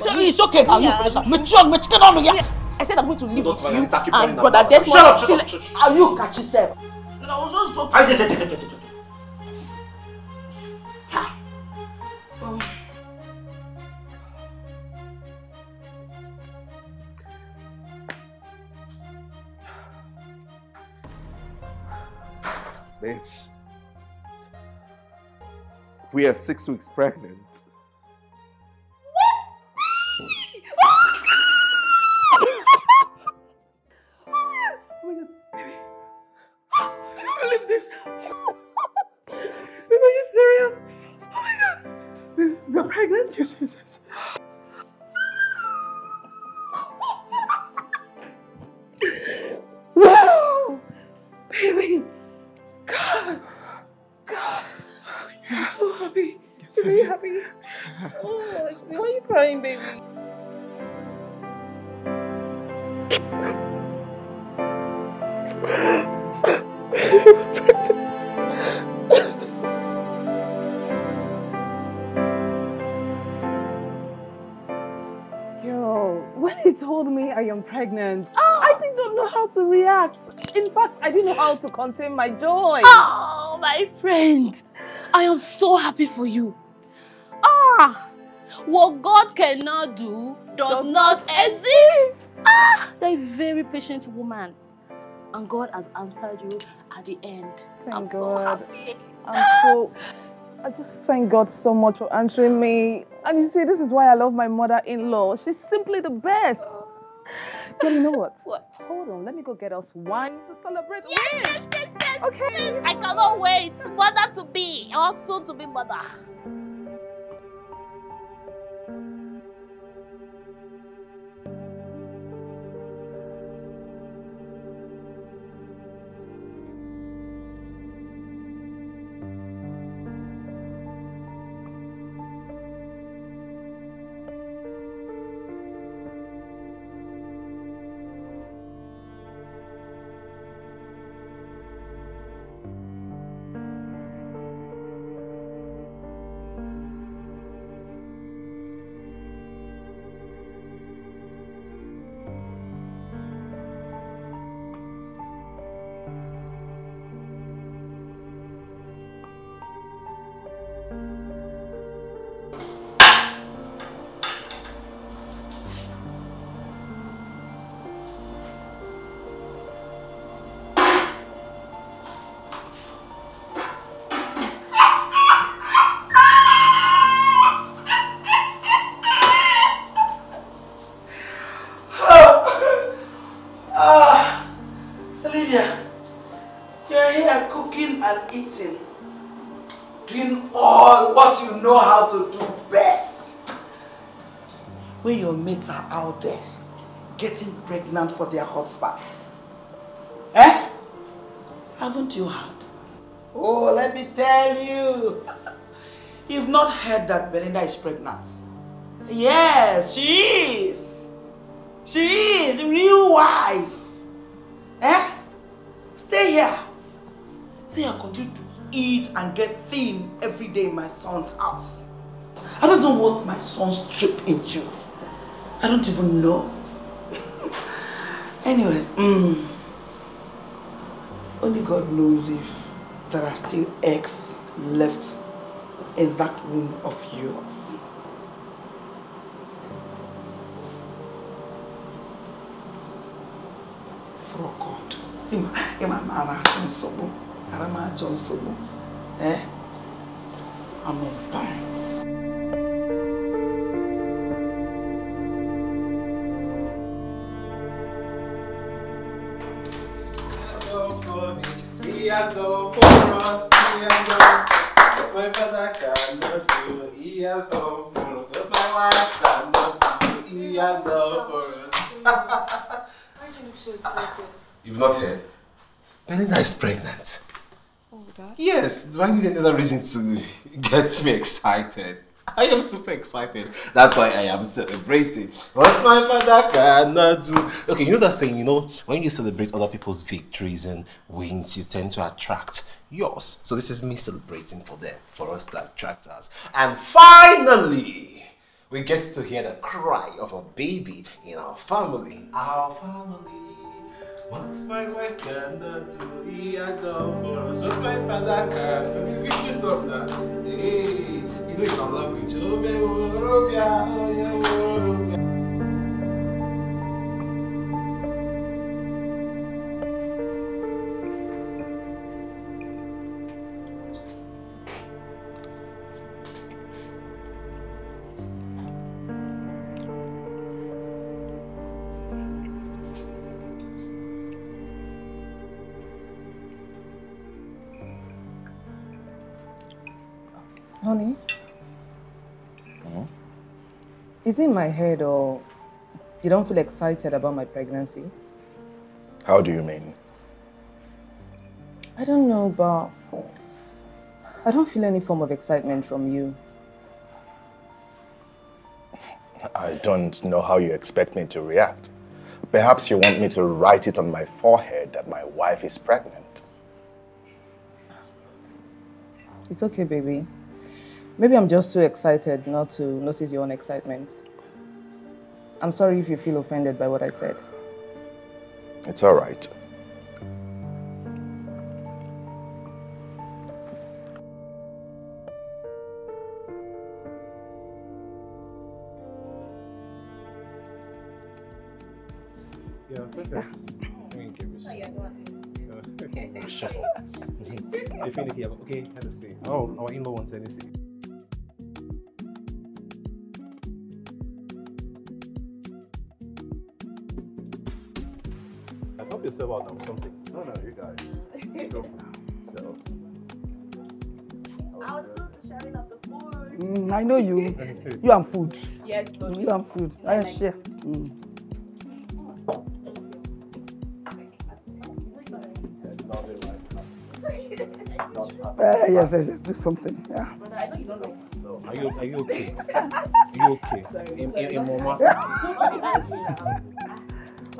It's okay now, you Yeah. Felicia. Mature, mature, no, no, yeah. I said I'm going to live with you and running brother about. Desmond. Shut up, shut up, shut Are you catch yourself? No, I was just joking. Babes, we are six weeks pregnant. Contain my joy. Oh, my friend. I am so happy for you. Ah, what God cannot do does, not exist. Ah, you're a very patient woman. And God has answered you at the end. Thank I'm so God. happy. I'm so. I just thank God so much for answering me. And you see, this is why I love my mother-in-law. She's simply the best. You know what? What? Hold on, let me go get us wine to celebrate. Yes, yes, yes, yes. Okay. I cannot wait. Mother to be, or soon to be mother. Pregnant for their hotspots, eh? Haven't you heard? Oh, let me tell you. You've not heard that Belinda is pregnant. Yes, she is. She is real wife. Eh? Stay here. Stay here, continue to eat and get thin every day in my son's house. I don't know what my son's trip into. I don't even know. Anyways, mm, only God knows if there are still eggs left in that womb of yours. For God, ịma ma ara achọ he has done what my father cannot do. He has done for us what my wife cannot do. He has done for us. Why do you look so excited? You've not heard? Belinda is pregnant. Oh, Dad. Yes, do I need another reason to get me excited? I am super excited. That's why I am celebrating. What my father cannot do. Okay, you know that saying, you know, when you celebrate other people's victories and wins, you tend to attract yours. So this is me celebrating for them, for us to attract us. And finally, we get to hear the cry of a baby in our family. Our family. What's my wife cannot do, he has done for us. What my father can do, this pictures of that. Hey, you know your language. Oh, me, oh, Robia, oh, yeah, oh, Robia. Is it in my head or you don't feel excited about my pregnancy? How do you mean? I don't know, but I don't feel any form of excitement from you. I don't know how you expect me to react. Perhaps you want me to write it on my forehead that my wife is pregnant. It's okay, baby. Maybe I'm just too excited not to notice your own excitement. I'm sorry if you feel offended by what I said. It's all right. Yeah, okay. Let me give you some. Oh, Definitely, okay, let us see. Oh, our in-law wants anything. Help yourself out now with something. No, no, you guys. Go. So, I'll do sharing of the food. Mm, I know you. You and food. Yes, Mm, You and food. I share. Mm. Uh, yes, yes, yes, do something. Yeah. so are you are you okay? Are you okay? In, in, in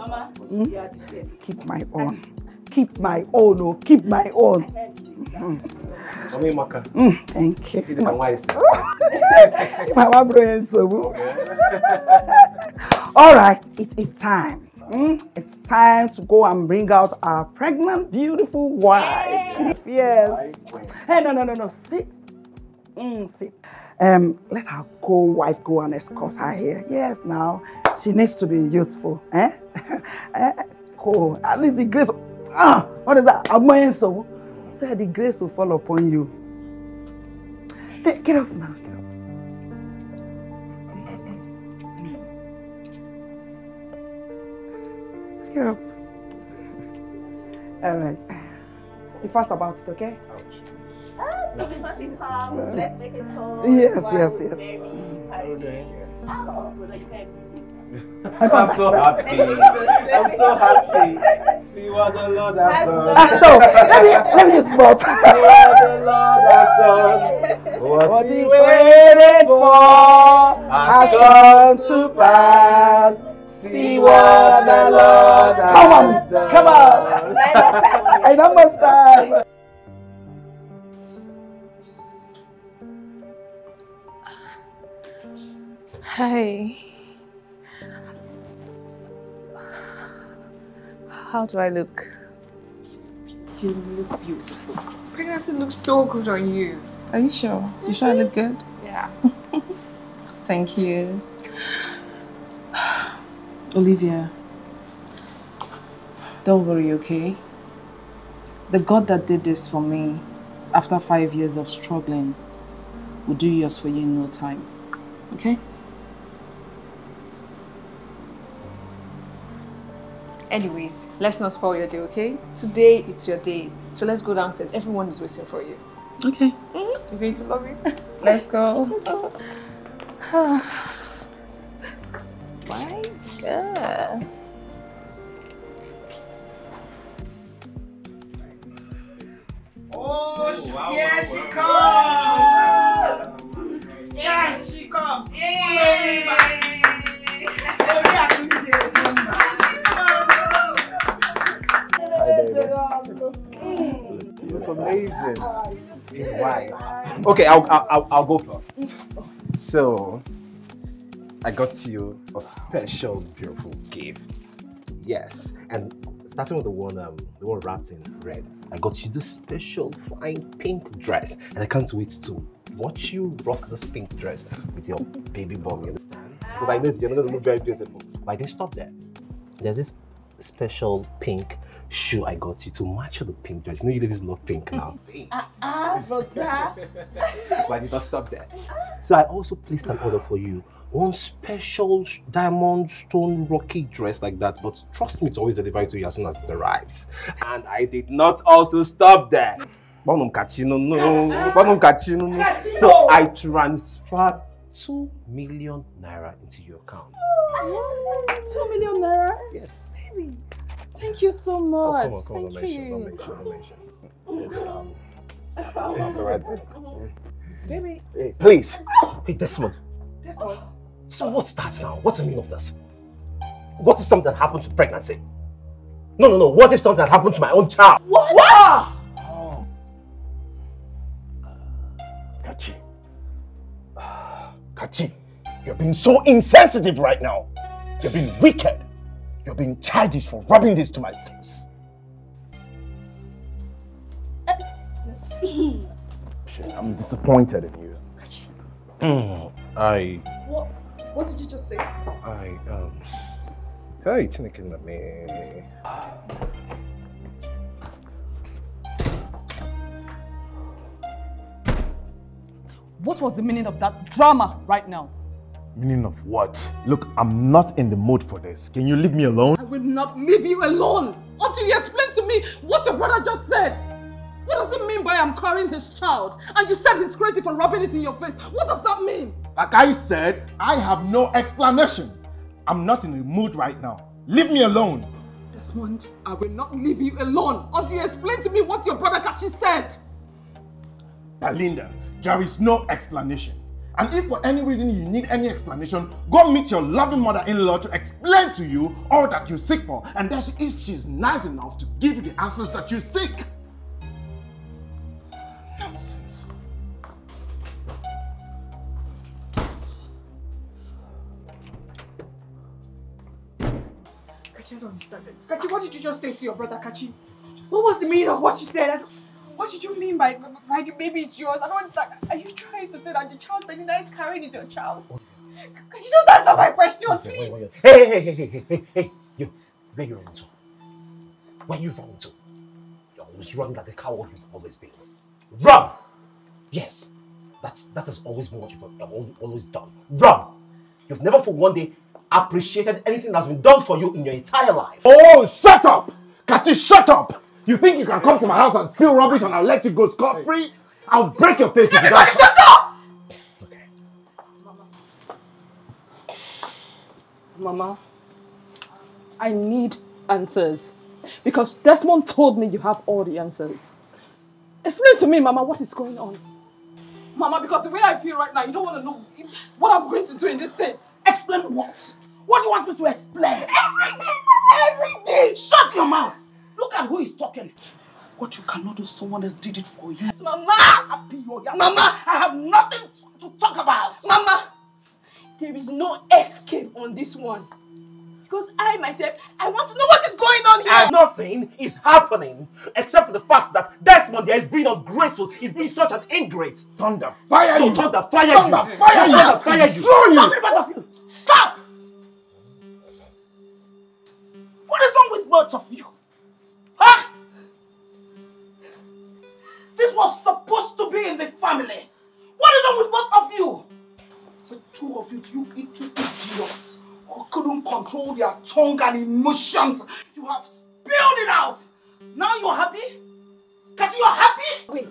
mama. Mm? Keep my own. Keep my own. Oh, keep my own. Mm. Mami maka. Mm, thank you. Feed the wise. Mama bro, so. All right, it is time. Mm, it's time to go and bring out our pregnant, beautiful wife. Yes. Hey, no, no, no, no. Sit. Mm, sit. Um, let our co-wife go and escort her here. Yes, now she needs to be youthful. Eh? oh, Cool. At least the grace. Ah, what is that? I'm so. Say the grace will fall upon you. Get get up now. Get up. Get up. All right. Be fast about it, okay? So before she comes, let's make it toast. Yes, while yes, we yes. make Oh, well, you can I'm so happy. I'm so happy. See what the Lord has done. So let me let me just spot. See what the Lord has done. What, What he he waited for has come to pass. See what the Lord has done. Come on, done. come on. I don't understand. Hi. How do I look? You look beautiful. Pregnancy looks so good on you. Are you sure? You sure I look good? Yeah. Thank you. Olivia, don't worry, okay? The God that did this for me after five years of struggling will do yours for you in no time. Okay? Anyways, let's not spoil your day, okay? Today it's your day. So let's go downstairs. Everyone is waiting for you. Okay. You're going to love it. Let's go. Let's go. My God. Oh, oh wow, here wow, she wow, comes. Yeah, she comes. You look amazing. In white. Okay, I'll, I'll, I'll, go first. So, I got you a special, beautiful gift. Yes, and starting with the one, um, the one wrapped in red. I got you this special, fine pink dress, and I can't wait to watch you rock this pink dress with your baby bum. You understand? Because I know you're not gonna look very beautiful. But I didn't stop there. There's this special pink shoe I got you to match the pink dress. You know you ladies love pink now. Ah, brother. but I did not stop there. So I also placed an order for you. One special diamond stone rocky dress like that. But trust me, it's always delivered to you as soon as it arrives. And I did not also stop there. Kachino no. Kachino no. So I transferred two million naira into your account. Two million naira? Yes. Baby, thank you so Oh, much. come on, come thank don't you. don't mention, don't mention. It's, um, I'll be right back. Baby, Hey, please. Hey, Desmond. this one. So what's that now? What's the meaning of this? What if something happened to pregnancy? No, no, no. What if something happened to my own child? What? what? Oh. Kachi. Uh, Kachi, you're being so insensitive right now. You're being wicked. You're being childish for rubbing this to my face. I'm disappointed in you. Mm, I, What? What did you just say? I, um, hey, Chineke na me. What was the meaning of that drama right now? Meaning of what? Look, I'm not in the mood for this. Can you leave me alone? I will not leave you alone until you explain to me what your brother just said. What does it mean by I'm carrying his child? And you said he's crazy for rubbing it in your face. What does that mean? Like I said, I have no explanation. I'm not in the mood right now. Leave me alone. Desmond, I will not leave you alone until you explain to me what your brother Kachi said. Belinda, there is no explanation. And if for any reason you need any explanation, go meet your loving mother-in-law to explain to you all that you seek for. And that if she's nice enough to give you the answers that you seek. Nonsense. Kachi, I don't understand it. Kachi, what did you just say to your brother, Kachi? What was the meaning of what you said? I don't, what did you mean by, by the baby is yours? I don't understand. Are you trying to say that the child Belinda is carrying is your child? Kachi, just answer my question, please. Hey, hey, hey, hey, hey, hey, hey, you, where you running to? Where you running to? You're always running like the coward you've always been. Run! Yes, that's, that has always been what you've always done. Run! You've never for one day appreciated anything that's been done for you in your entire life. Oh, shut up! Kachi, shut up! You think you can come to my house and spill rubbish and I'll let you go scot-free? I'll break your face if you don't Everybody shut up! Mama, I need answers. Because Desmond told me you have all the answers. Explain to me, Mama, what is going on? Mama, because the way I feel right now, you don't want to know what I'm going to do in this state. Explain what? What do you want me to explain? Everything! Everything! Shut your mouth! Look at who is talking. What you cannot do, someone else did it for you. Mama! Mama, I have nothing to talk about. Mama, there is no escape on this one. Because I myself, I want to know what is going on here. And nothing is happening except for the fact that Desmond there is being ungrateful, he's being such an ingrate. Thunder, fire no, you! Thunder, fire Thunder, you! fire you! Thunder, fire you! Destroy you! Stop it, both of you! Stop! What is wrong with both of you? Be in the family. What is wrong with both of you? The two of you, you, you two idiots who couldn't control their tongue and emotions. You have spilled it out. Now you're happy? Kachi, you're happy? Wait.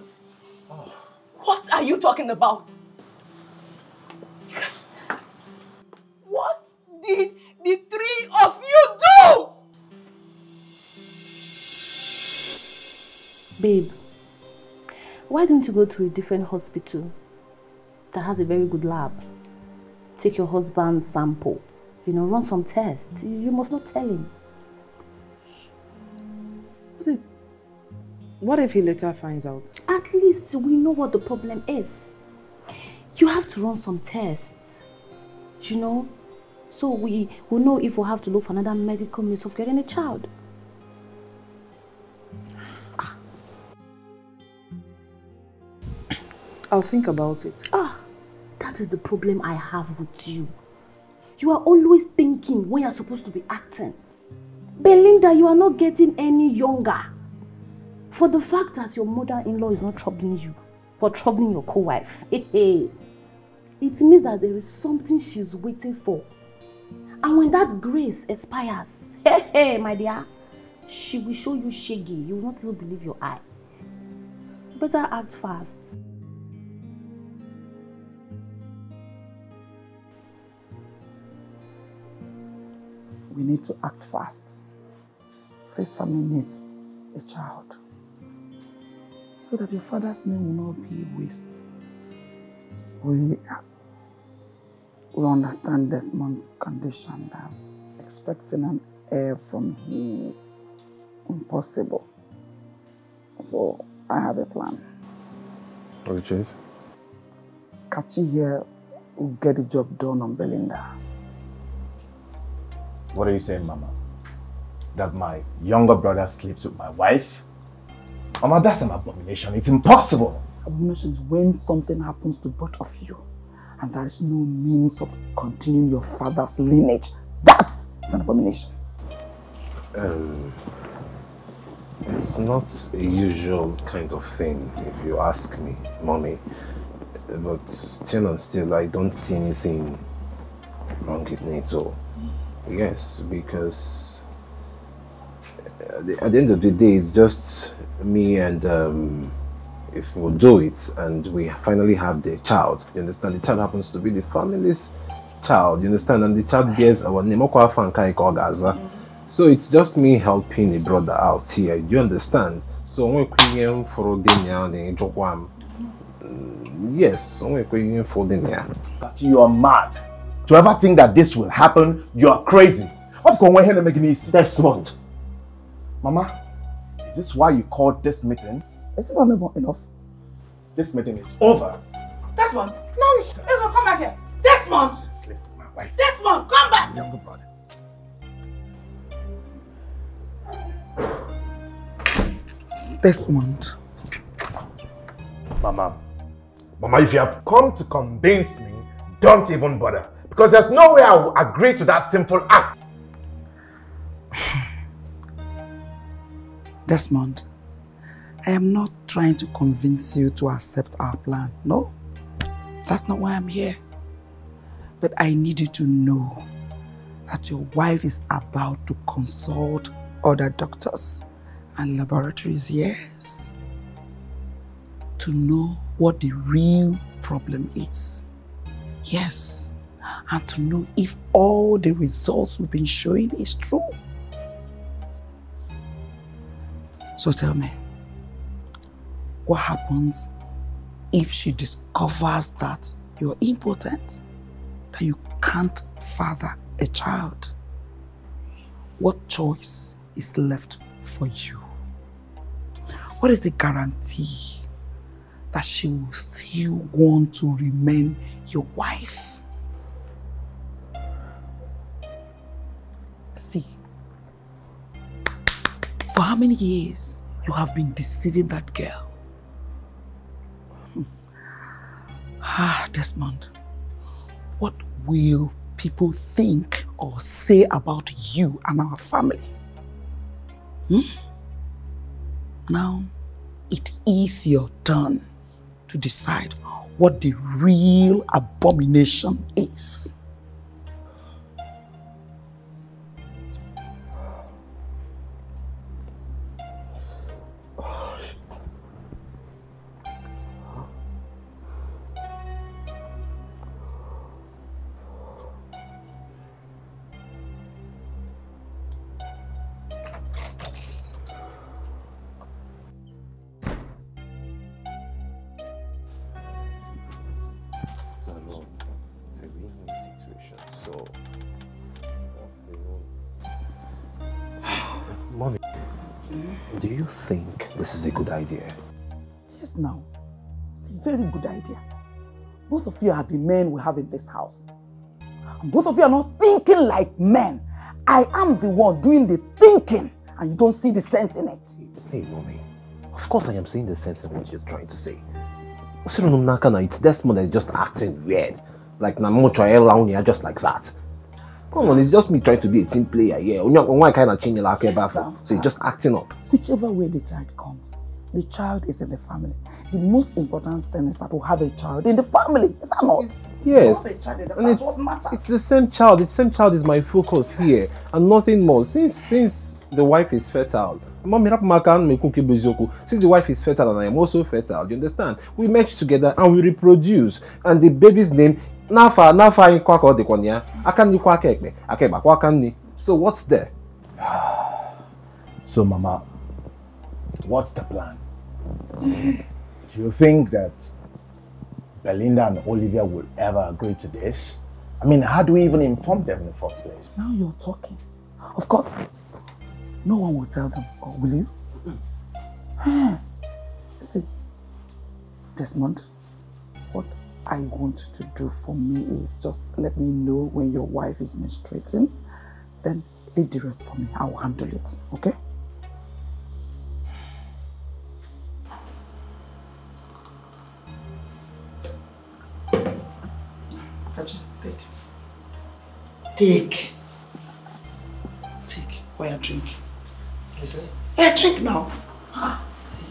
What are you talking about? Because what did the three of you do? Babe, why don't you go to a different hospital that has a very good lab? Take your husband's sample, you know, run some tests. You, must not tell him. What if, what if he later finds out? At least we know what the problem is. You have to run some tests, you know, so we will know if we have to look for another medical means of getting a child. I'll think about it. Ah, that is the problem I have with you. You are always thinking when you're supposed to be acting. Belinda, you are not getting any younger. For the fact that your mother-in-law is not troubling you, but troubling your co-wife. it means that there is something she's waiting for. And when that grace expires, hey, hey, my dear, she will show you shaggy. You will not even believe your eye. Better act fast. We need to act fast. First family needs a child. So that your father's name will not be waste. We, we understand Desmond's condition and expecting an heir from him is impossible. So I have a plan. Which is? Kachi here will get the job done on Belinda. What are you saying, Mama? That my younger brother sleeps with my wife? Mama, that's an abomination. It's impossible. Abomination is when something happens to both of you and there is no means of continuing your father's lineage. That's an abomination. Um, it's not a usual kind of thing, if you ask me, mommy. But still and still, I don't see anything wrong with NATO. Yes, because at the, at the end of the day, it's just me and um, if we do it and we finally have the child, you understand? The child happens to be the family's child, you understand? And the child bears our name. So it's just me helping a brother out here, you understand? So for job Yes, But you are mad. To ever think that this will happen, you are crazy. What can we hear making this? Desmond. Mama, is this why you called this meeting? Is it not enough? This meeting is over. Desmond! Nonsense! Desmond, come back here! Desmond! Sleep with my wife. Desmond, come back! Younger brother. Desmond. Mama. Mama, if you have come to convince me, don't even bother. Because there's no way I will agree to that sinful act. Desmond, I am not trying to convince you to accept our plan. No, that's not why I'm here. But I need you to know that your wife is about to consult other doctors and laboratories, yes, to know what the real problem is. Yes, and to know if all the results we've been showing is true. So tell me, what happens if she discovers that you're impotent, that you can't father a child? What choice is left for you? What is the guarantee that she will still want to remain your wife? For how many years you have been deceiving that girl? Hmm. Ah, Desmond, what will people think or say about you and our family? Hmm? Now, it is your turn to decide what the real abomination is. Situation. So, mommy, do you think this is a good idea? Yes, now. It's a very good idea. Both of you are the men we have in this house. And both of you are not thinking like men. I am the one doing the thinking, and you don't see the sense in it. Hey, mommy. Of course I am seeing the sense in what you're trying to say. Osirunumnaka it's Desmond that is just acting weird. Like Namocho here eh, just like that. Come on, it's just me trying to be a team player here. Why can't I change like So he's just acting up. Whichever way the child comes, the child is in the family. The most important thing is that we have a child in the family. Is that not? Yes, Not a child in the and it's, what it's the same child. The same child is my focus here, and nothing more. Since since the wife is fertile, Mama, rap makan me kuki bezoku. Since the wife is fertile and I am also fertile, you understand? We match together and we reproduce, and the baby's name nafa nafa anyị kwa ka ọ dịkwa ya aka nri kwa aka ekpe aka ekpe akwa aka nri so what's there So, Mama, what's the plan? Do you think that Belinda and Olivia will ever agree to this? I mean, how do we even inform them in the first place? Now you're talking. Of course. No one will tell them, will you? See, Desmond, what I want to do for me is just let me know when your wife is menstruating, then leave the rest for me. I will handle it, okay? Kachi, take. Take. Take. Why a drink? Okay. Yeah, drink now. Ah, see,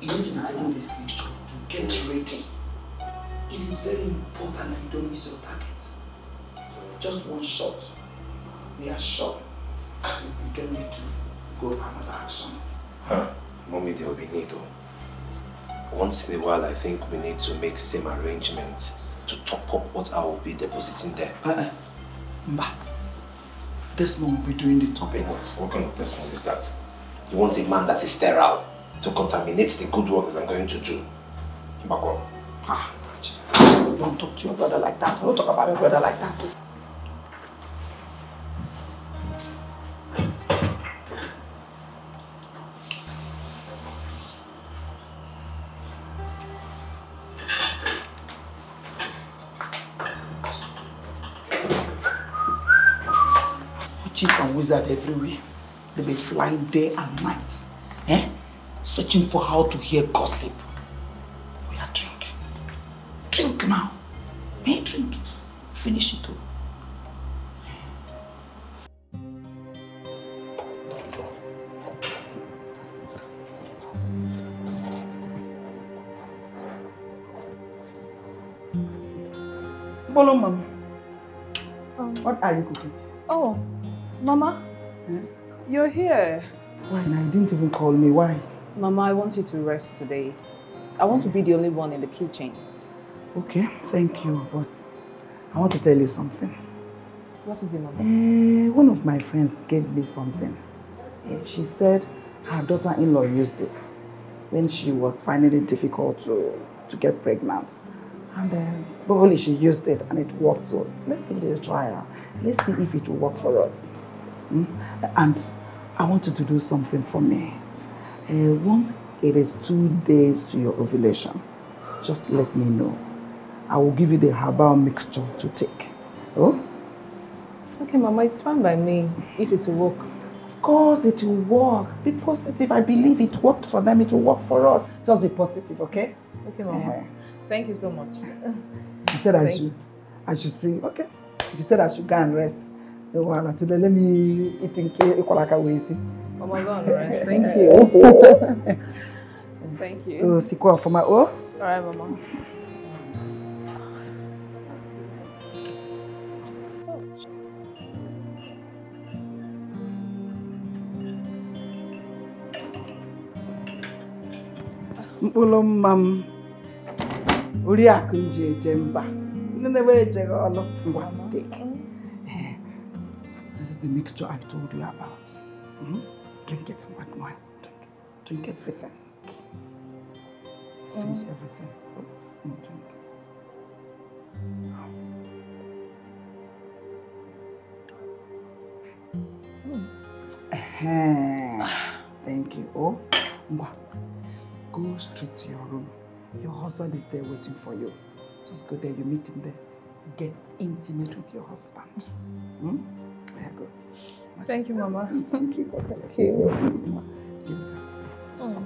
you need to be taking this mixture to get ready. It is very important that you don't miss your target. Just one shot. We are sure you don't need to go for another action. Huh. Mommy, there will be need though. Once in a while, I think we need to make same arrangements to top up what I will be depositing there. Uh-uh. Mba. Desmond will be doing the topping. What? What kind of Desmond is that? You want a man that is sterile to contaminate the good work that I'm going to do? Mbakwa. Ah, don't talk to your brother like that. Don't talk about your brother like that. Witches and wizards everywhere. They be flying day and night. Eh? Searching for how to hear gossip. Finish it too. Bolo, mama. Um, what are you cooking? Oh, Mama, hmm? you're here. Why? now? You didn't even call me. Why? Mama, I want you to rest today. I want to be the only one in the kitchen. Okay, thank you. But I want to tell you something. What is it, Mama? Eh, one of my friends gave me something. Eh, she said her daughter-in-law used it when she was finding it difficult to, to get pregnant. And then probably she used it and it worked. So let's give it a try. Let's see if it will work for us. Hmm? And I want you to do something for me. Uh, once it is two days to your ovulation, just let me know. I will give you the herbal mixture to take. Oh? Okay, Mama, it's fine by me if it will work. Of course it will work. Be positive. I believe it worked for them. It will work for us. Just be positive, okay? Okay, Mama. Eh. Thank you so much. You said I Thank should, I should sing. Okay. If you said I should go and rest. No, well, today let me eat in Ikolaka Wesi. Mama, go and rest. Thank you. Thank you. Oh, sikwa for my oh. All right, Mama. Mkpụrụ mma m oriakụ m ji eje mba ndị na-ebe ejeghị ọlụ ngwa take. This is the mixture I told you about. Mhm. Drink it, one more. Drink, drink everything. Finish everything. Mm, drink. Ehem. Thank you. Oh. Go straight to your room. Your husband is there waiting for you. Just go there, you meet him there. Get intimate with your husband. Hmm? There you go. Thank you, Mama. Thank you for that. Thank you. So, you go.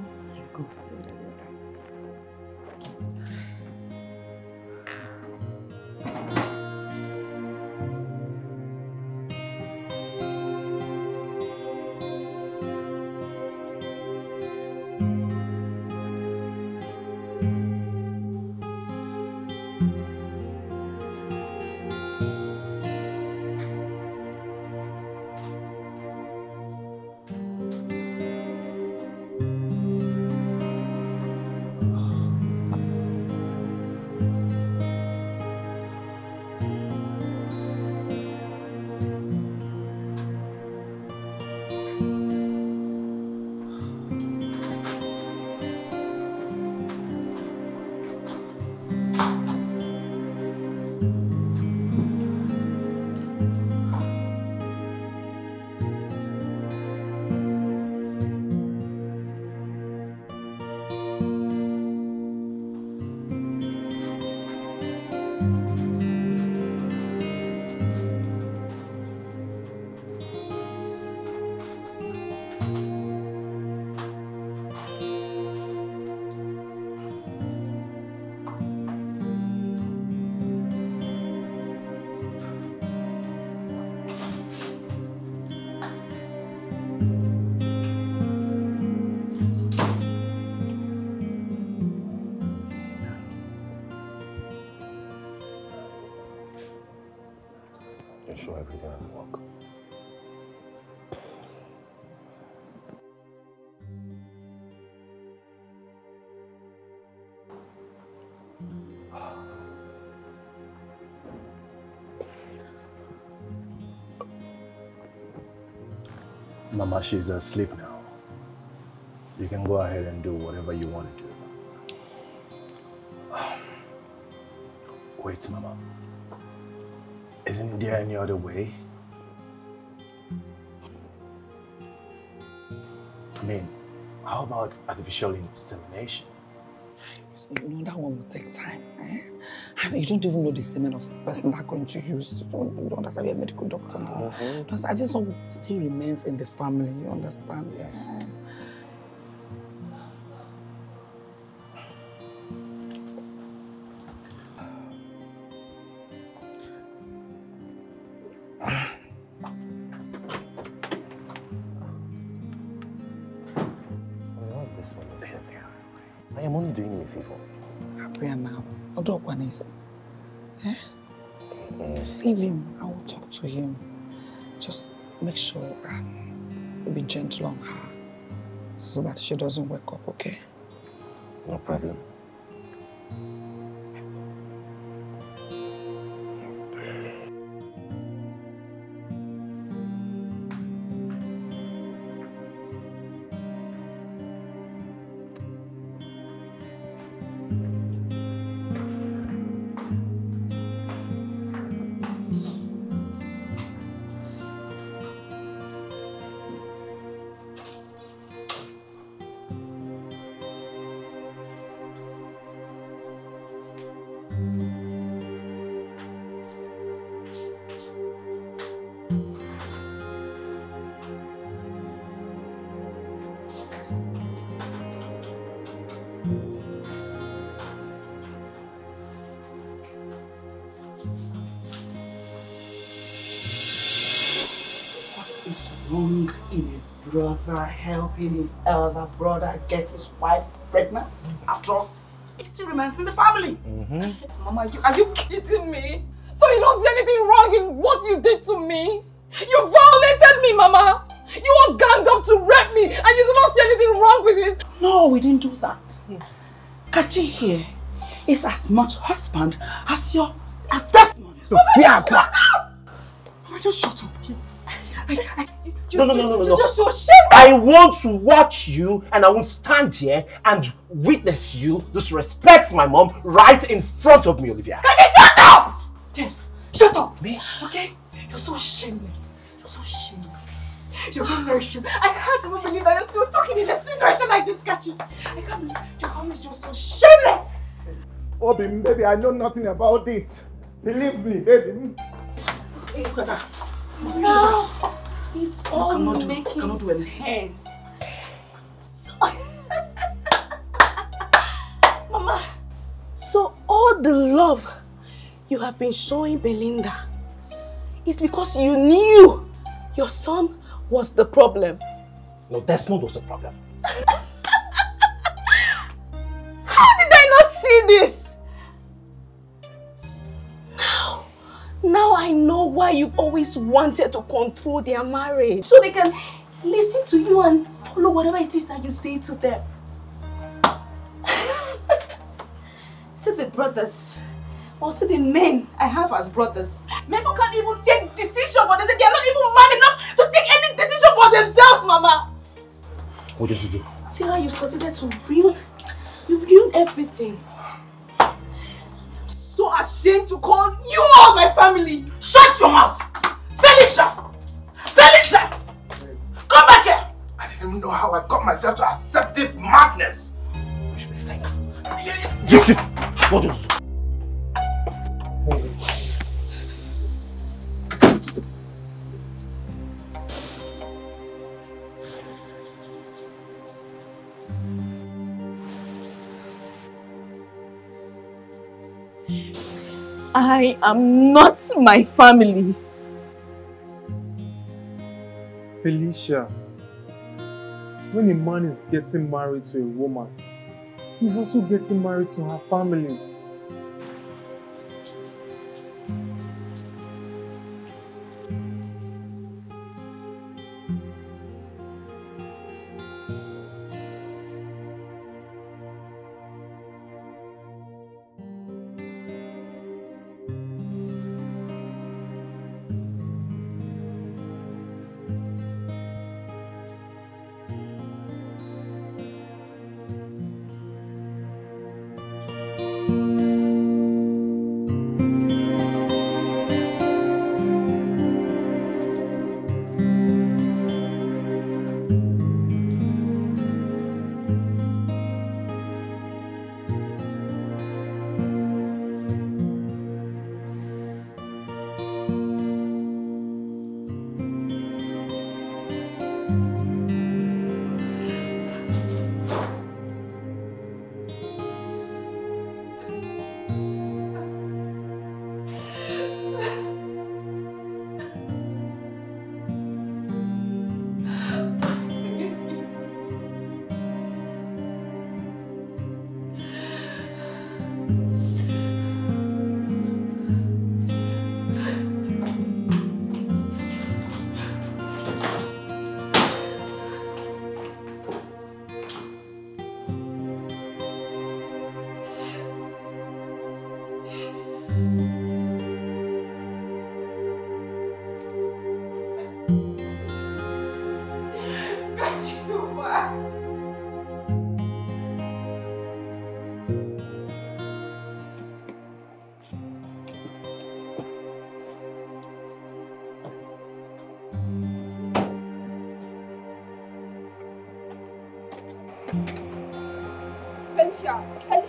Mama, she's asleep now. You can go ahead and do whatever you want to do. Wait, Mama. Isn't there any other way? I mean, how about artificial insemination? Know, that one will take time. You don't even know the semen of the person they're going to use. You don't, you don't understand. You're a medical doctor now. Uh-huh. Plus, I think some still remains in the family. You understand? Yes. I so that she doesn't wake up, okay? No problem. Elder brother get his wife pregnant? After all, he still remains in the family. Mm-hmm. Mama, you, are you kidding me? So you don't see anything wrong in what you did to me? You violated me, Mama! You all ganged up to rape me and you do not see anything wrong with it! No, we didn't do that. Hmm. Kachi here is as much husband as your as Desmond. Sophia, Mama, just shut up. okay? I, I, you, No, no, no, no, no, you no. just so shameless. I want to watch you and I won't stand here and witness you disrespect my mom right in front of me, Olivia. Kachi, shut up! Yes, shut up. Me? Okay? You're so shameless. You're so shameless. You're very, very shameless. I can't even believe that you're still talking in a situation like this, Kachi. I can't believe your family is just so shameless. Obi, baby, I know nothing about this. Believe me, baby. Hey, look. No, it's all cannot do- making cannot do anything. sense. Mama, so all the love you have been showing Belinda is because you knew your son was the problem. No, Desmond was the problem. How did I not see this? Now I know why you've always wanted to control their marriage. So they can listen to you and follow whatever it is that you say to them. see the brothers, or see the men I have as brothers. Men who can't even take decision for themselves. They are not even man enough to take any decision for themselves, Mama. What did you do? See how you succeeded to ruin, you ruined everything. So ashamed to call you all my family. Shut your mouth! Felicia! Felicia! Come back here! I didn't even know how I got myself to accept this madness. You should be thankful. What did I am not my family. Felicia, when a man is getting married to a woman, he's also getting married to her family.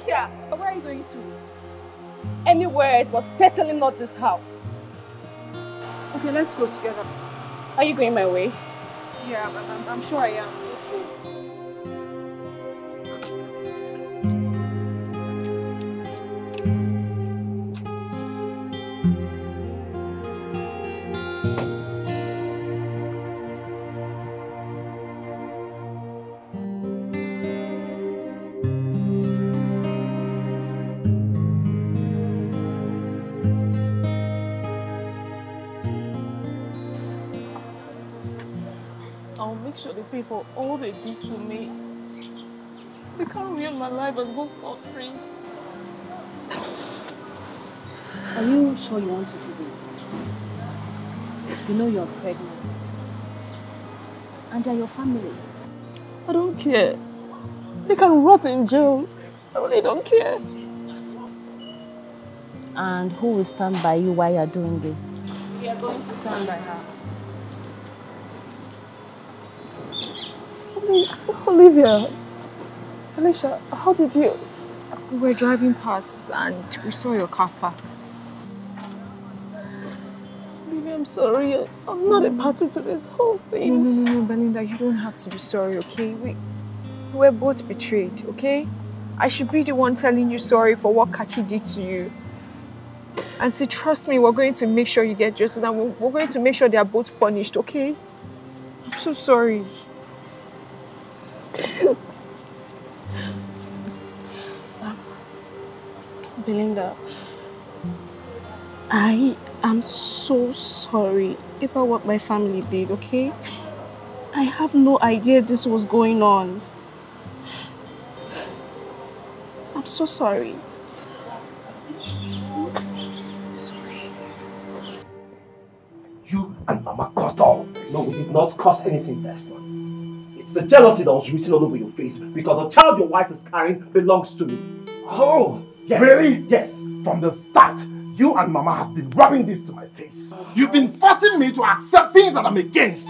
Felicia, where are you going to? Anywhere, but certainly not this house. Okay, let's go together. Are you going my way? Yeah, I'm, I'm sure I am. Pay for all they did to me. They can't ruin my life and go scot free. Are you sure you want to do this? You know you're pregnant. And they're your family. I don't care. They can rot in jail. I really don't care. And who will stand by you while you're doing this? We are going to stand by her. Olivia, Alicia, how did you? We were driving past and we saw your car parked. Olivia, I'm sorry. I'm not a mm. party to this whole thing. no, no, no, Belinda, you don't have to be sorry, okay? We, we were both betrayed, okay? I should be the one telling you sorry for what Kachi did to you. And see, trust me, we're going to make sure you get justice and we're, we're going to make sure they are both punished, okay? I'm so sorry. Belinda, I am so sorry about what my family did, okay? I have no idea this was going on. I'm so sorry. sorry. You and Mama caused all of this. No, we did not cause anything, Desmond. It's the jealousy that was written all over your face because the child your wife is carrying belongs to me. Oh, Yes. really? Yes. From the start, you and Mama have been rubbing this to my face. You've been forcing me to accept things that I'm against.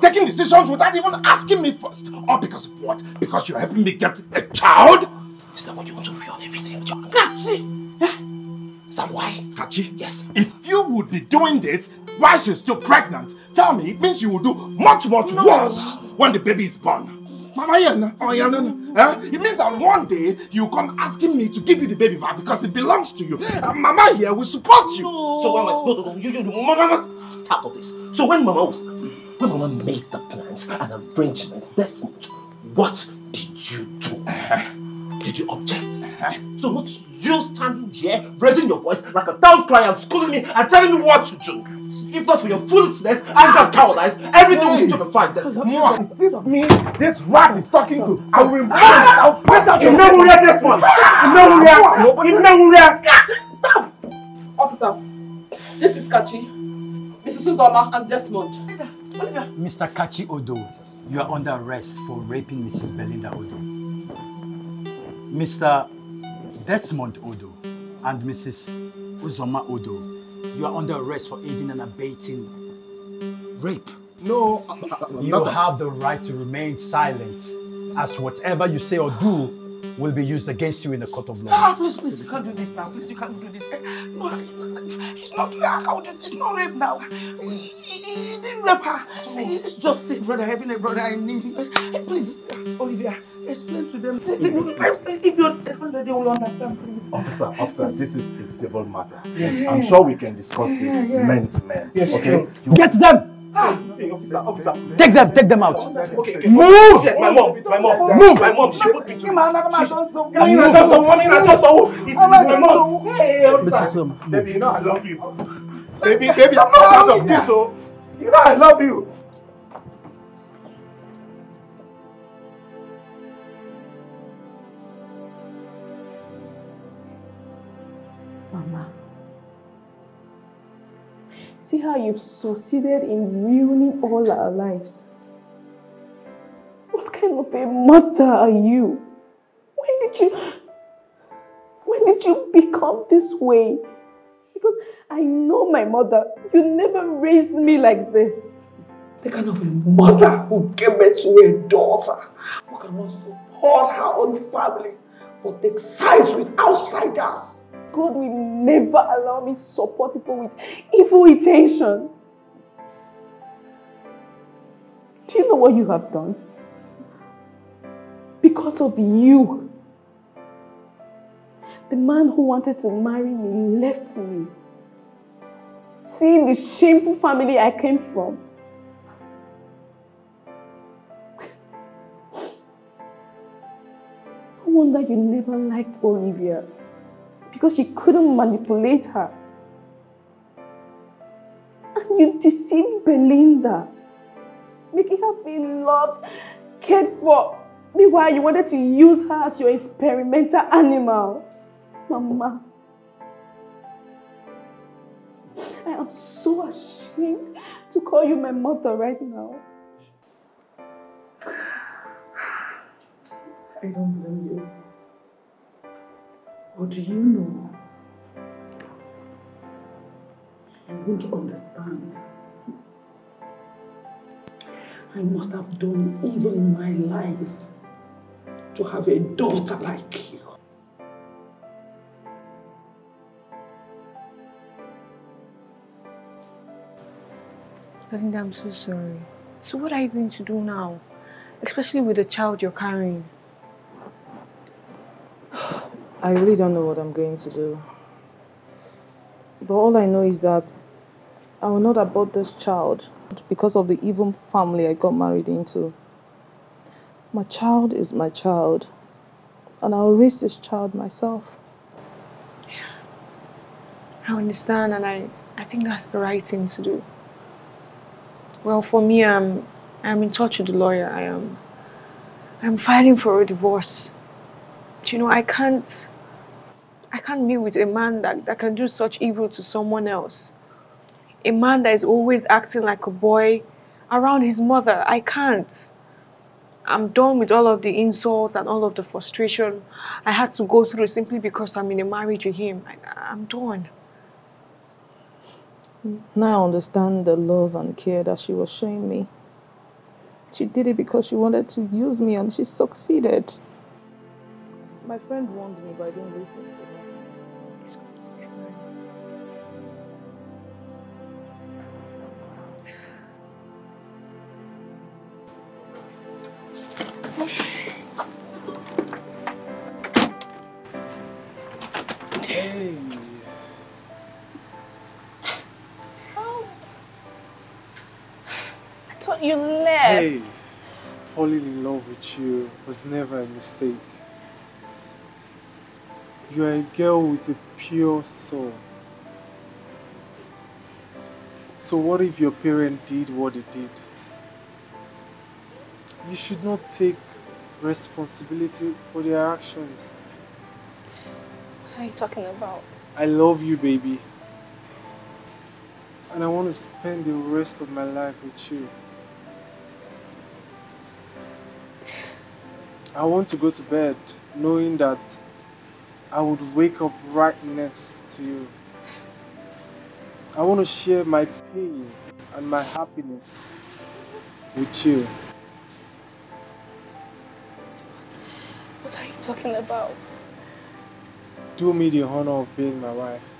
Taking decisions without even asking me first. All because of what? Because you're helping me get a child? Is that what you want to ruin everything Kachi! Eh? Is that why? Kachi? Yes. If you would be doing this while she's still pregnant, tell me it means you will do much, much worse when the baby is born. Mama, yeah, no, oh, yeah, no, no. Eh? It means that one day you come asking me to give you the baby back because it belongs to you. And Mama here will support you. So when, when, no, no, no, you, you, you, Mama, Mama, stop all this. So when Mama was, when Mama made the plans and arrangements, Desmond, what did you do? Uh-huh. Did you object? Uh-huh. So not you standing here, raising your voice like a town crier and schooling me and telling me what to do. If not for your foolishness and your cowardice, everything will still be fine. Desmond. Mwah, is it me this rat is talking to? I will remove Ah! I'll You know who react this one? You know who react? You know? Stop! Officer, this is Kachi, Mrs. Uzoma, and Desmond. Mr. Kachi Odo, you are under arrest for raping Mrs. Belinda Odo. Mr. Desmond Odo and Mrs. Uzoma Odo, you are under arrest for aiding and abetting rape. No, I, I, You not. have the right to remain silent, as whatever you say or do will be used against you in the court of law. Ah, please, please, you can't do this now. Please, you can't do this. Eh, No, it's not. I can't do this. It's not rape now. He, he, didn't rape her. See, it's just say, brother, having a brother, I need you. Eh, Please, Olivia, explain to them. If you're they will understand, please. Officer, officer, this is a civil matter. Yes. I'm sure we can discuss this Yeah, yes. men to men. Yes, okay? true. You- Get them! Ah! Hey, officer, officer. Take them, take them out. Okay, okay. Move! Yes, my mom. It's my mom. Move! My mom. She put me Come on, come on, don't so. Mommy, I just saw- mommy, I just saw- It's my mom. Hey, officer. Mrs. Uzoma, Baby, you know I love you. Baby, baby, I'm not out of this, so you know I love you. See how you've succeeded in ruining all our lives. What kind of a mother are you? When did you when did you become this way? Because I know my mother. You never raised me like this. The kind of a mother who gave birth to a daughter. who cannot support her own family, but take sides with outsiders. God will never allow me to support people with evil intention. Do you know what you have done? Because of you, the man who wanted to marry me left me. Seeing the shameful family I came from. Wonder you never liked Olivia. Because you couldn't manipulate her. And you deceived Belinda. Making her feel loved, cared for. Meanwhile, you wanted to use her as your experimental animal. Mama. I am so ashamed to call you my mother right now. I don't blame you. But do you know? You won't understand. I must have done evil in my life to have a daughter like you. Belinda, I'm so sorry. So what are you going to do now? Especially with the child you're carrying. I really don't know what I'm going to do. But all I know is that I will not abort this child because of the evil family I got married into. My child is my child, and I'll raise this child myself. I understand and I, I think that's the right thing to do. Well, for me, I'm, I'm in touch with the lawyer. I am, I'm fighting for a divorce. But, you know, I can't, I can't be with a man that, that can do such evil to someone else. A man that is always acting like a boy around his mother. I can't. I'm done with all of the insults and all of the frustration I had to go through simply because I'm in a marriage with him. I, I'm done. Now I understand the love and care that she was showing me. She did it because she wanted to use me and she succeeded. My friend warned me, but I didn't listen to her. Hey, falling in love with you was never a mistake. You are a girl with a pure soul. So what if your parent did what they did? You should not take responsibility for their actions. What are you talking about? I love you, baby. And I want to spend the rest of my life with you. I want to go to bed knowing that I would wake up right next to you. I want to share my pain and my happiness with you. What are you talking about? Do me the honor of being my wife.